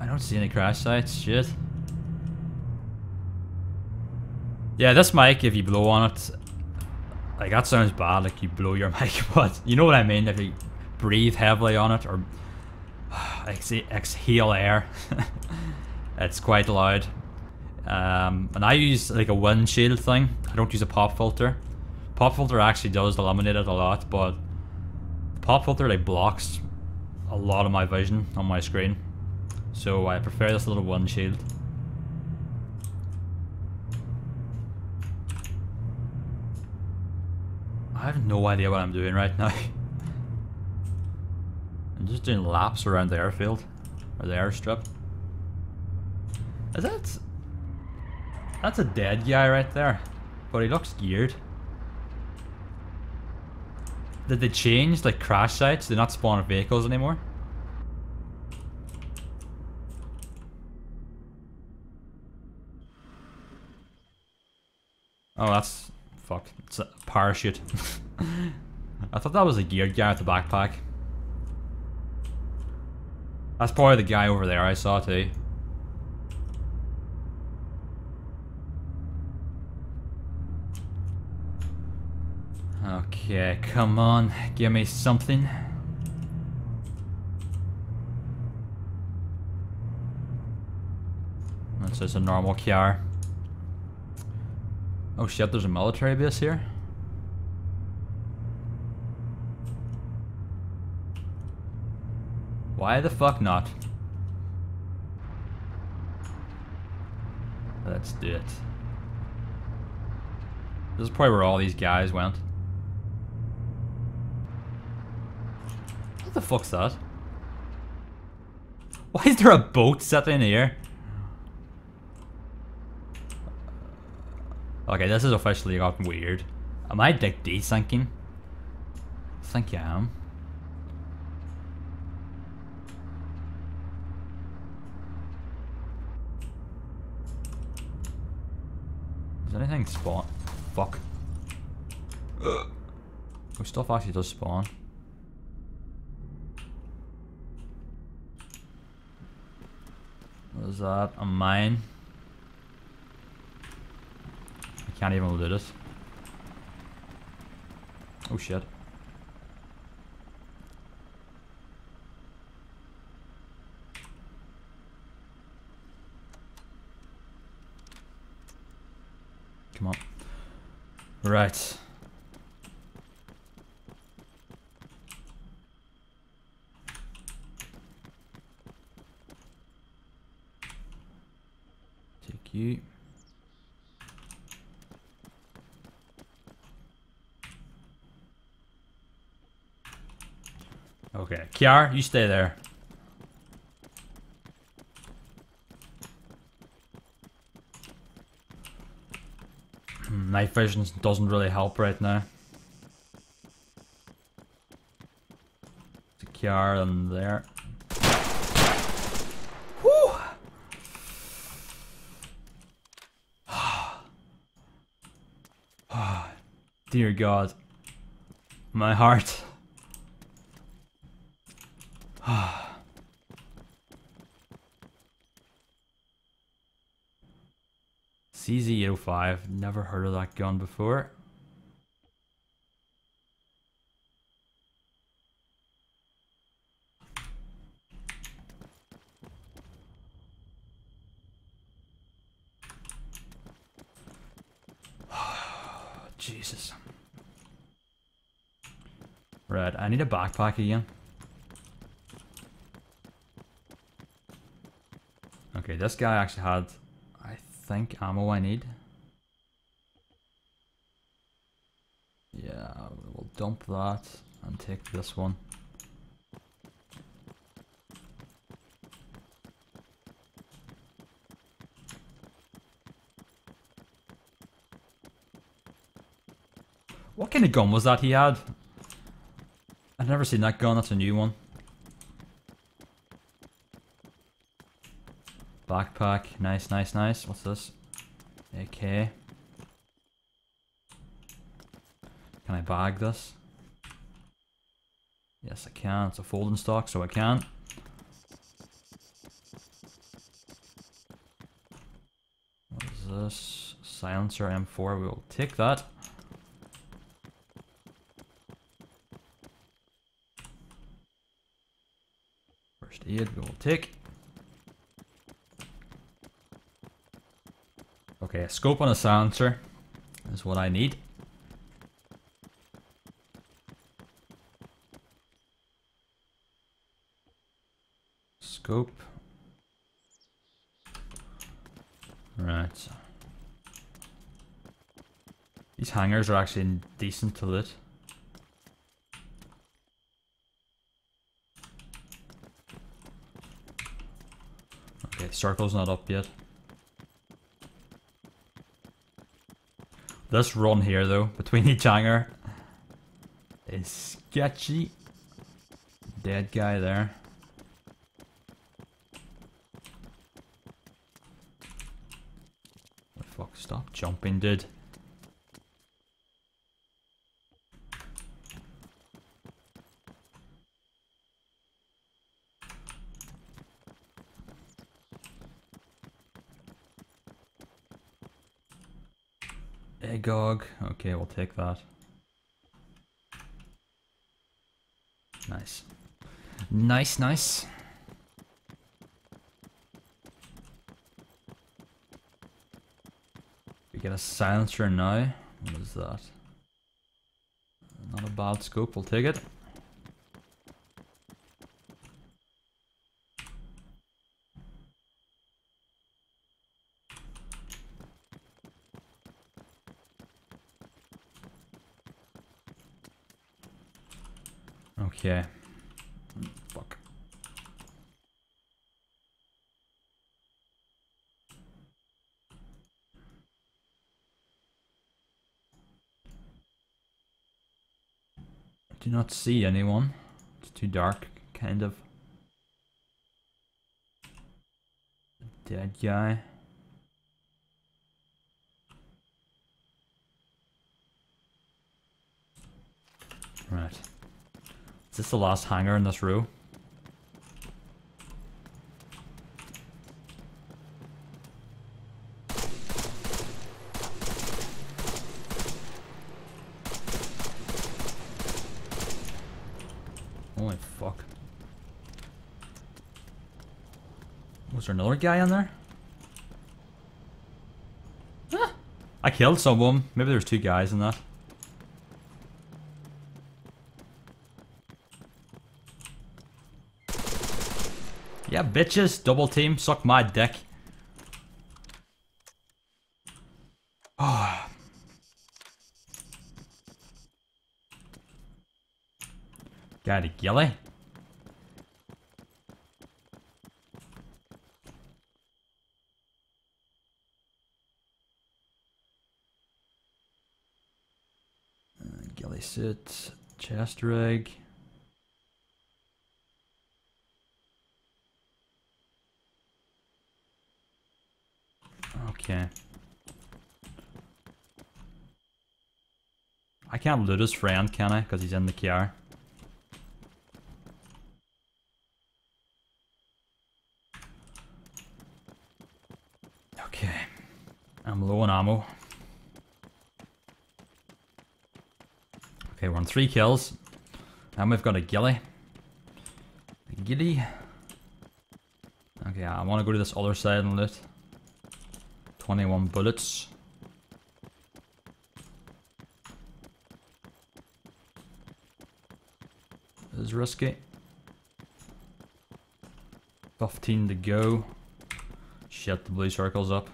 I don't see any crash sites. Shit. Yeah, this mic, if you blow on it, like that sounds bad, like you blow your mic, but you know what I mean. If you breathe heavily on it or exhale air, it's quite loud. Um, and I use like a windshield thing. I don't use a pop filter. Pop filter actually does eliminate it a lot, but pop filter like blocks a lot of my vision on my screen. So I prefer this little windshield. I have no idea what I'm doing right now. I'm just doing laps around the airfield. Or the airstrip. Is that... That's a dead guy right there. But he looks geared. Did they change like crash sites? They're not spawning vehicles anymore? Oh, that's... Fuck. It's a parachute. I thought that was a geared guy with a backpack. That's probably the guy over there I saw too. Okay, come on, give me something. That's just a normal car. Oh shit, there's a military base here? Why the fuck not? Let's do it. This is probably where all these guys went. What the fuck's that? Why is there a boat set in here? Okay, this is officially gotten weird. Am I dick desyncing? I think I am. Does anything spawn? Fuck. Oh, stuff actually does spawn. What is that? A mine? I can't even loot it. Oh shit. Come on. Right. Take you. Okay, Kiar, you stay there. Hmm, Night vision doesn't really help right now. A Kiar in there. Whew! Dear God. My heart. CZ-805, never heard of that gun before. Jesus. Right, I need a backpack again. Okay, this guy actually had, I think, ammo I need. Yeah, we'll dump that and take this one. What kind of gun was that he had? I've never seen that gun, that's a new one. Backpack, nice, nice, nice. What's this? AK. Can I bag this? Yes, I can. It's a folding stock, so I can. What is this? Silencer M4. We will take that. First aid, we will take. Okay, a scope on a silencer is what I need. Scope. Right. These hangars are actually decent to lit. Okay, circle's not up yet. This run here though, between each hangar is sketchy. Dead guy there. Oh, fuck, stop jumping, dude. Agog. Okay, we'll take that. Nice. Nice, nice. Get a silencer now. What is that? Not a bad scope, we'll take it. Okay. Fuck. See anyone. It's too dark, kind of. Dead guy. Right. Is this the last hangar in this row? Holy fuck. Was there another guy in there? Ah, I killed someone. Maybe there's two guys in that. Yeah, bitches. Double team. Suck my dick. cara, que ela é. Sit, chest rig. Okay. I can't loot his friend, can I? Because he's in the car. Low on ammo. Okay, we're on three kills. And we've got a ghillie. A ghillie. Okay, I want to go to this other side and loot. 21 bullets. This is risky. 15 to go. Shit, the blue circle's up.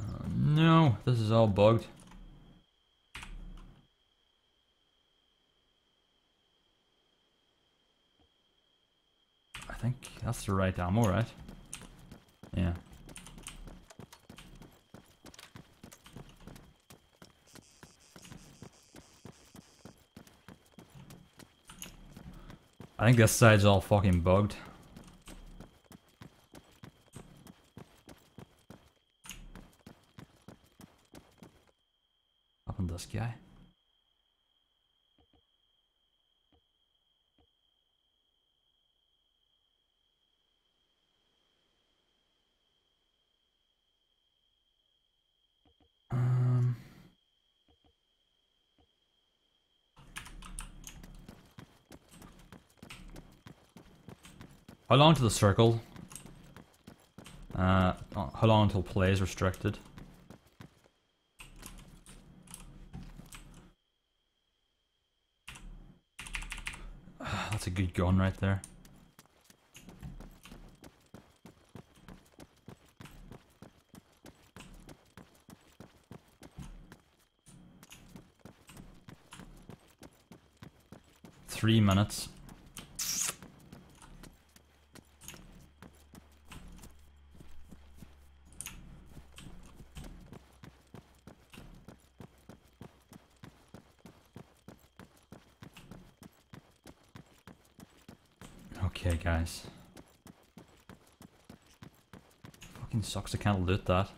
Uh, no, this is all bugged. I think that's the right ammo, right? Yeah. I think this side's all fucking bugged. Up on this guy. Um. Long to the circle? Uh, uh, how long until play is restricted? That's a good gun right there. Three minutes. Okay, guys. Fucking sucks I can't loot that.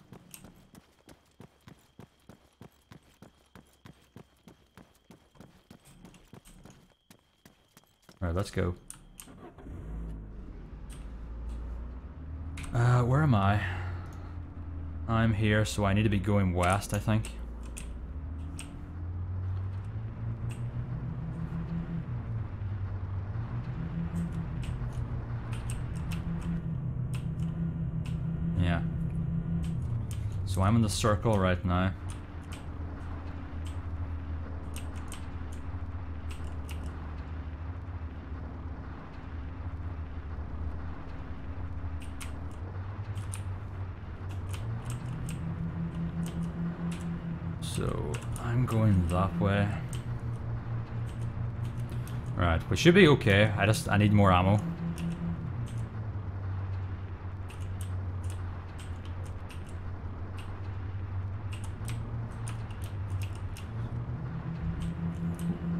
Alright, let's go. Uh, where am I? I'm here, so I need to be going west, I think. Yeah. So I'm in the circle right now. So I'm going that way. Right, we should be okay. I just I need more ammo.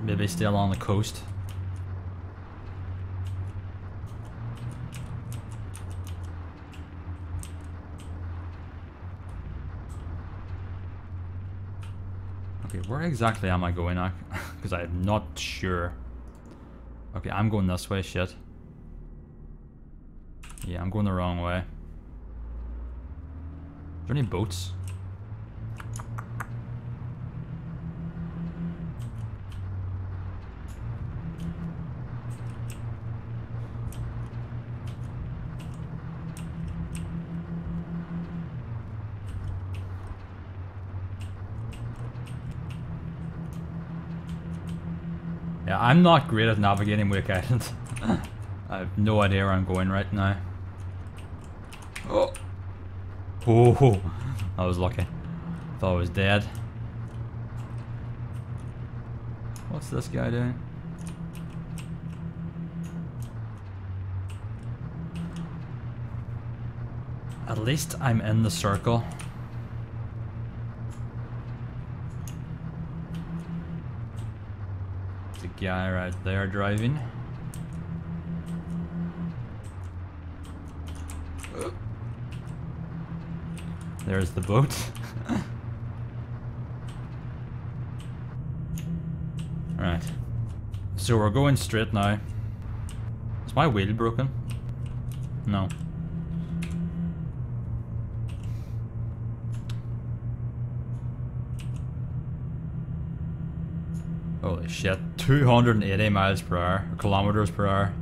Maybe still on the coast. Okay, where exactly am I going? Because I'm not sure. Okay, I'm going this way, shit. Yeah, I'm going the wrong way. Is there any boats? I'm not great at navigating Wake Island. I have no idea where I'm going right now. Oh. Oh, I was lucky. Thought I was dead. What's this guy doing? At least I'm in the circle. Guy right there driving. There's the boat. right. So we're going straight now. Is my wheel broken? No. Holy shit. 280 miles per hour. Or kilometers per hour.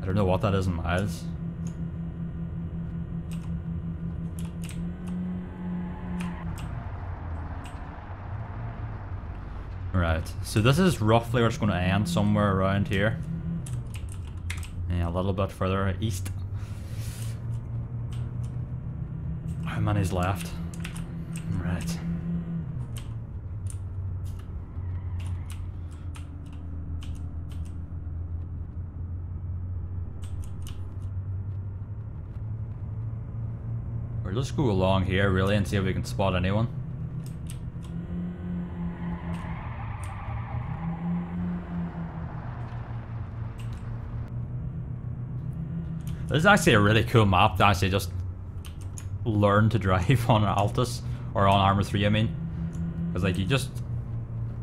I don't know what that is in miles. Right, so this is roughly where it's going to end, somewhere around here. Yeah, a little bit further east. How many's left? Right. Go along here really and see if we can spot anyone. This is actually a really cool map to actually just learn to drive on an Altis, or on Arma 3 I mean. Because like you just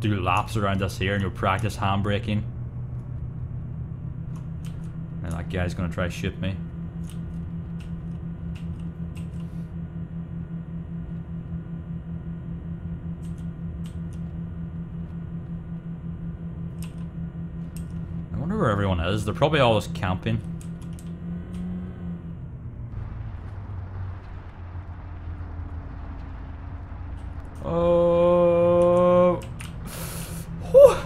do laps around this here and you'll practice handbraking. And that guy's gonna try shoot me. I wonder where everyone is. They're probably just camping. Oh. Whew.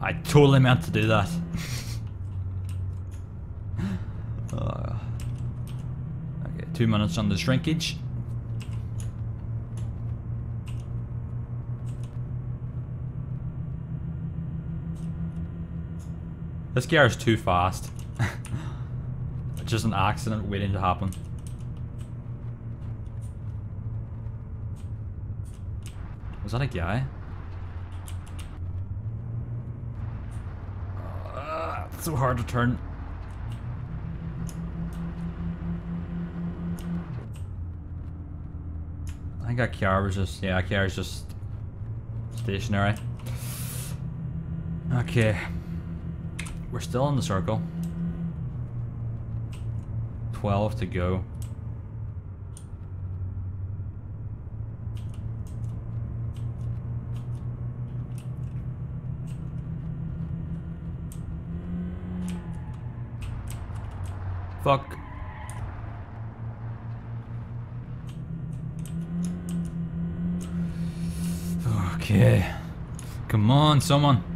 I totally meant to do that. Uh, okay, two minutes on the shrinkage. This gear is too fast. it's just an accident waiting to happen. Was that a guy? Uh, it's so hard to turn. I think that car was just, yeah, car is just stationary. Okay. We're still in the circle. 12 to go. Fuck. Okay. Come on, someone.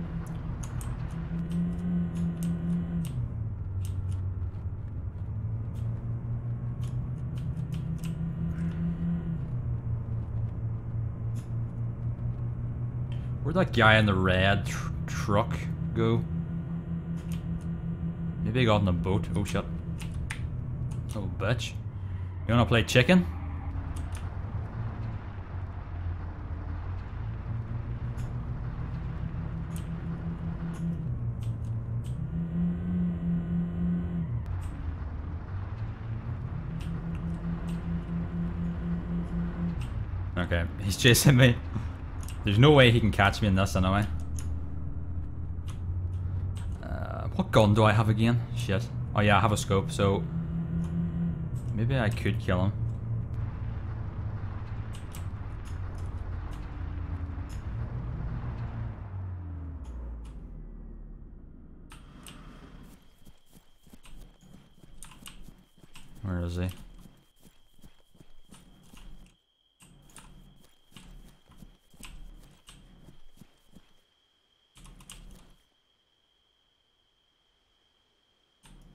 Where'd that guy in the red tr truck go? Maybe he got on a boat. Oh shit. Oh bitch. You wanna play chicken? Okay, he's chasing me. There's no way he can catch me in this anyway. Uh, what gun do I have again? Shit. Oh yeah, I have a scope, so... Maybe I could kill him. Where is he?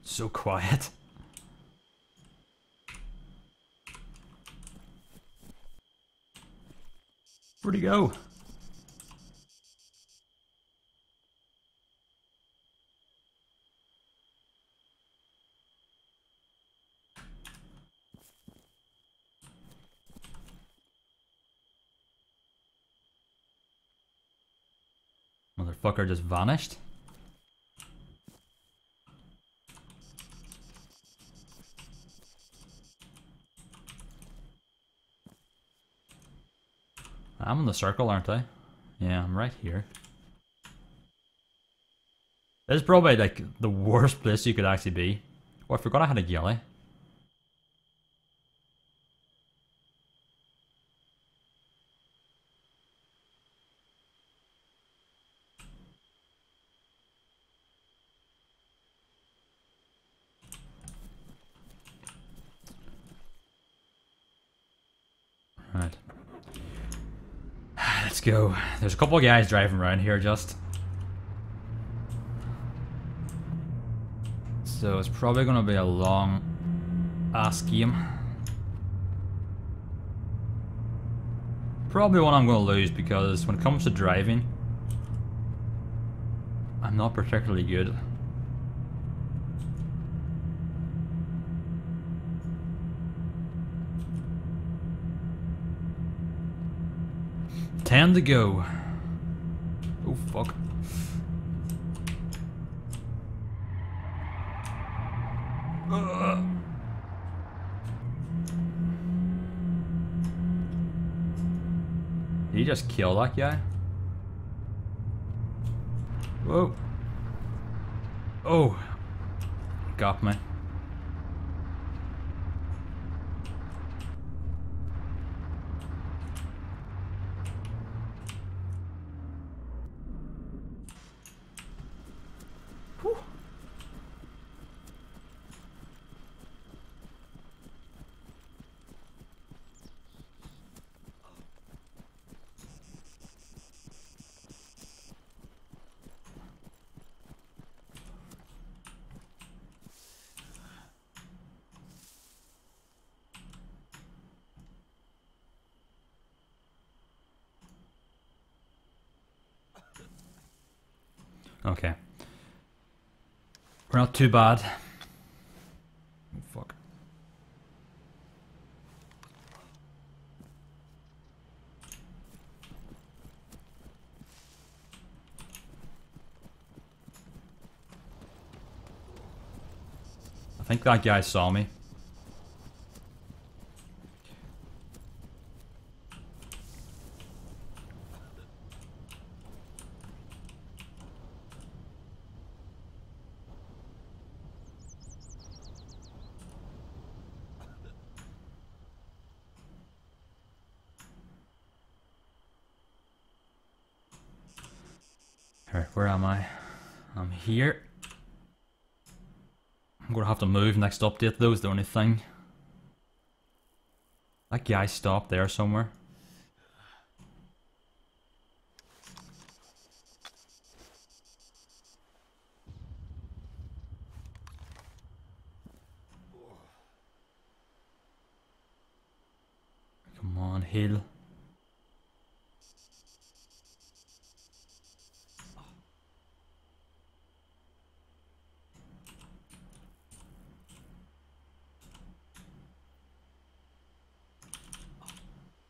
So quiet. Where'd he go? Motherfucker just vanished. I'm in the circle, aren't I? Yeah, I'm right here. This is probably like the worst place you could actually be. Oh, I forgot I had a ghillie. Right. Let's go. There's a couple of guys driving around here just. So it's probably gonna be a long ass game. Probably one I'm gonna lose because when it comes to driving, I'm not particularly good. To go. Oh fuck. Ugh. Did he just kill that guy? Whoa. Oh. Got me. Whew. Okay. We're not too bad. Oh, fuck. I think that guy saw me. Alright, where am I? I'm here. I'm gonna have to move next update though, is the only thing. That guy stopped there somewhere. Come on, heal.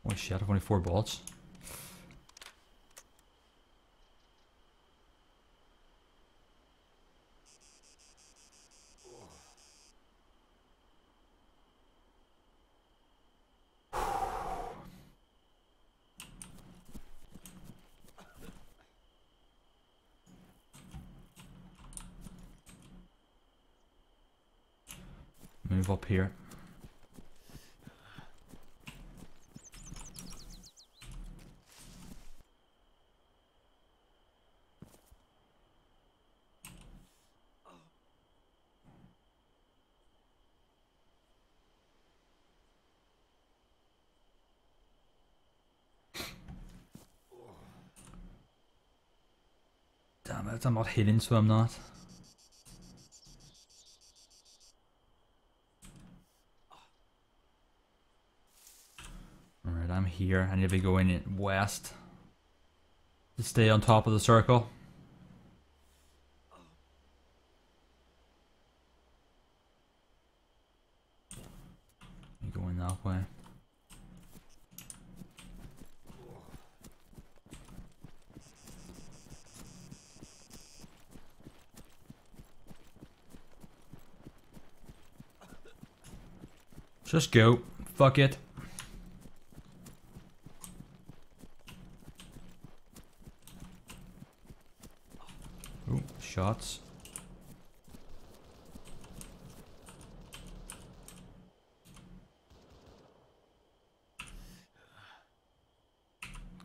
Oh shit, I've only four bullets. Move up here. It, I'm not hitting, so I'm not. Alright, I'm here. I need to be going west to stay on top of the circle. Going that way? Just go. Fuck it. Ooh, shots.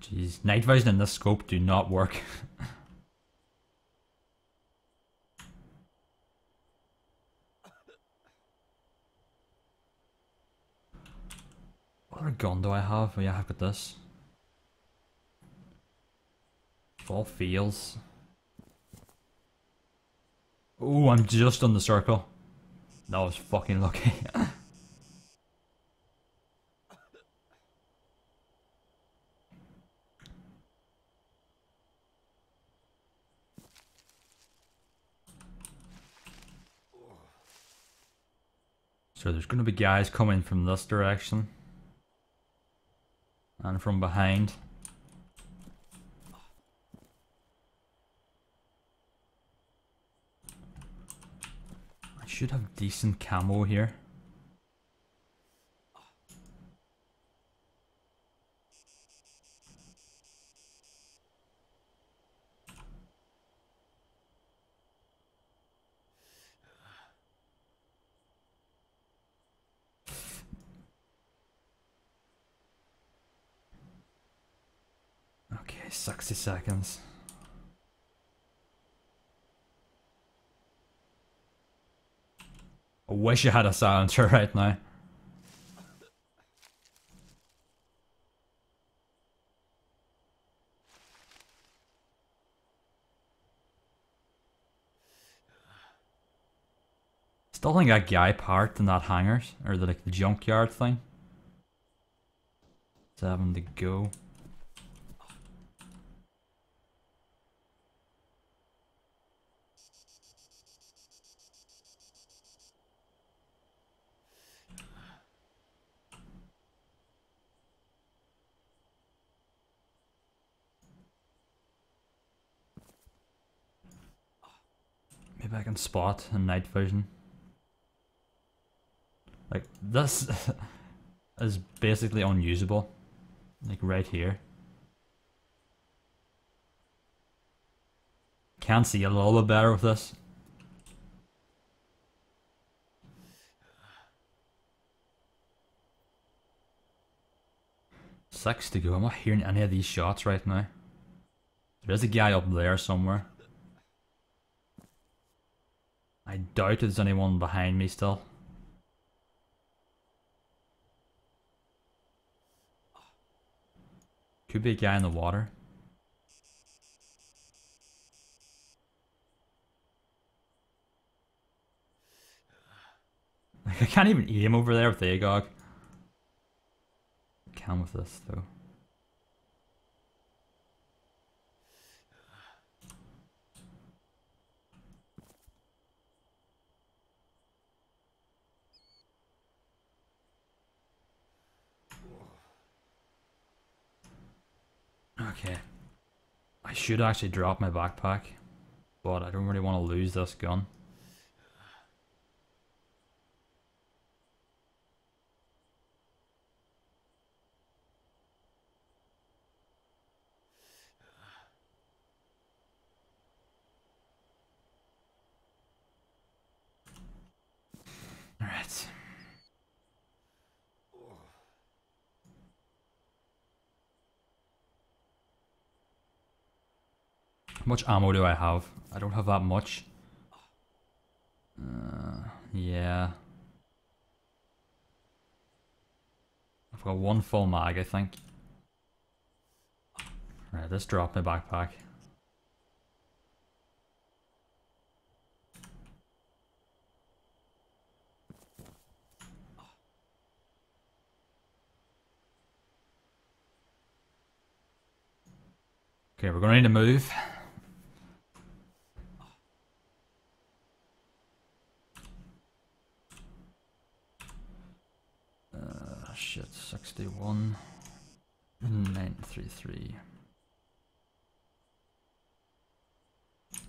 Jeez, night vision and this scope do not work. gun do I have? Oh yeah, I've got this. Fall feels. Oh, I'm just on the circle. That was fucking lucky. So there's going to be guys coming from this direction. And from behind. I should have decent camo here. Okay, 60 seconds. I wish I had a silencer right now. Still think that guy parked in that hangars, or the like the junkyard thing. Seven to go. Maybe I can spot in night vision. Like this is basically unusable. Like right here. Can see a little bit better with this. Six to go. I'm not hearing any of these shots right now. There's a guy up there somewhere. I doubt there's anyone behind me still. Could be a guy in the water. Like, I can't even aim over there with the AGOG. Can with this though. Okay. I should actually drop my backpack, but I don't really want to lose this gun. Alright. Much ammo do I have? I don't have that much. Uh, yeah. I've got one full mag, I think. Right, let's drop my backpack. Okay, we're gonna need to move. Shit, 61. 933.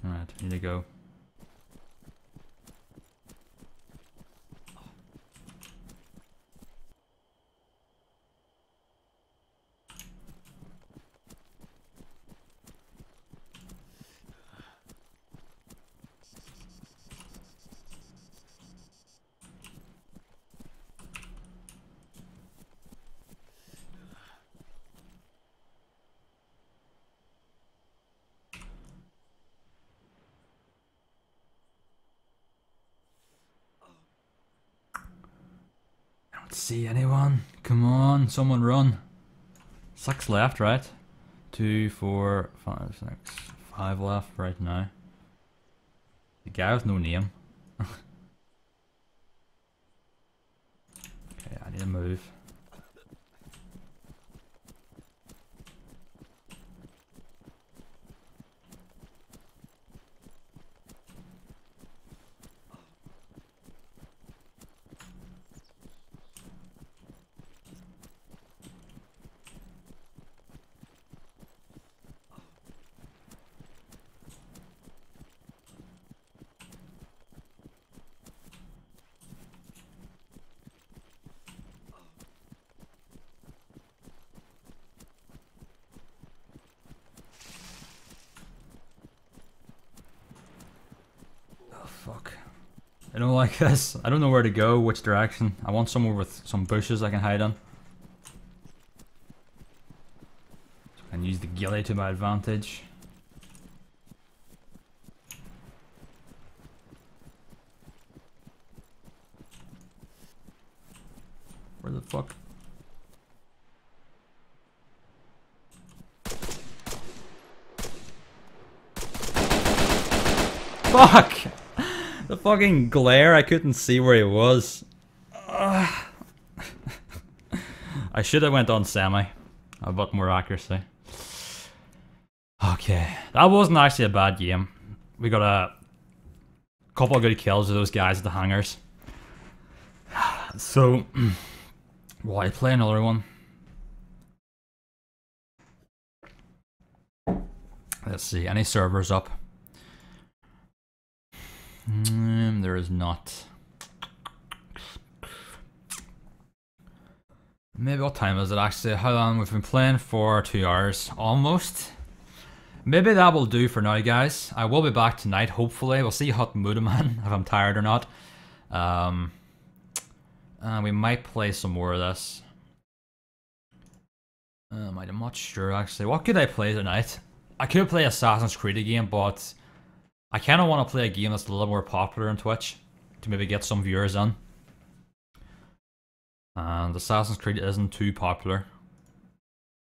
Alright, need to go. See anyone. Come on, someone run. Six left, right? Two, four, five, six, five left right now. The guy with no name. okay, I need to move. Oh fuck. I don't like this. I don't know where to go, which direction. I want somewhere with some bushes I can hide in. So I can use the ghillie to my advantage. Where the fuck? Fuck! The fucking glare, I couldn't see where he was. Ugh. I should have went on semi. A bit more accuracy. Okay, that wasn't actually a bad game. We got a couple of good kills with those guys at the hangars. So, why I play another one? Let's see, any servers up? Mm, there is not. Maybe what time is it actually? How long? We've been playing for two hours, almost. Maybe that will do for now, guys. I will be back tonight, hopefully. We'll see how mood I'm if I'm tired or not. Um, we might play some more of this. Um, I'm not sure, actually. What could I play tonight? I could play Assassin's Creed again, but I kind of want to play a game that's a little more popular on Twitch to maybe get some viewers in. And Assassin's Creed isn't too popular.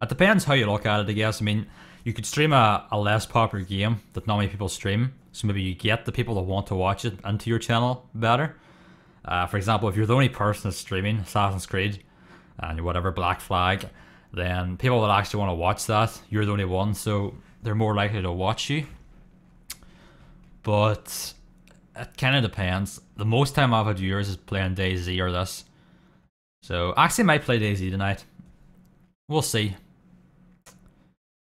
It depends how you look at it, I guess. I mean, you could stream a, a less popular game that not many people stream, so maybe you get the people that want to watch it into your channel better. Uh, for example, if you're the only person that's streaming Assassin's Creed and whatever Black Flag, then people that actually want to watch that, you're the only one, so they're more likely to watch you. But it kind of depends. The most time I've had viewers is playing DayZ or this. So actually I might play DayZ tonight. We'll see.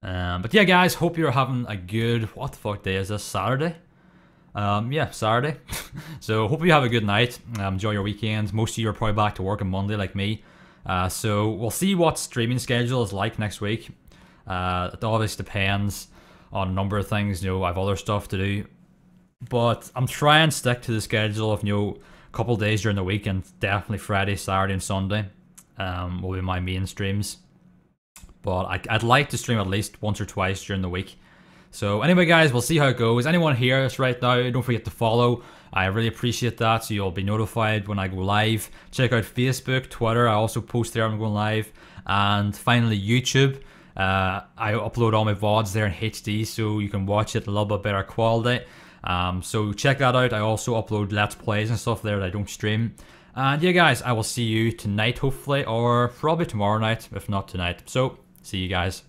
Um, but yeah, guys, hope you're having a good. What the fuck day is this? Saturday. Um, yeah, Saturday. so hope you have a good night. Um, enjoy your weekend. Most of you are probably back to work on Monday, like me. Uh, so we'll see what streaming schedule is like next week. Uh, it obviously depends on a number of things. You know, I have other stuff to do, but I'm trying to stick to the schedule of you know a couple days during the week and definitely Friday, Saturday, and Sunday. Um, will be my main streams. But I, I'd like to stream at least once or twice during the week. So anyway, guys, we'll see how it goes. Anyone here right now, don't forget to follow. I really appreciate that, so you'll be notified when I go live. Check out Facebook, Twitter. I also post there I'm going live. And finally, YouTube. Uh, I upload all my VODs there in HD, so you can watch it a little bit better quality. Um, so check that out. I also upload Let's Plays and stuff there that I don't stream. And yeah, guys, I will see you tonight, hopefully, or probably tomorrow night, if not tonight. So, see you guys.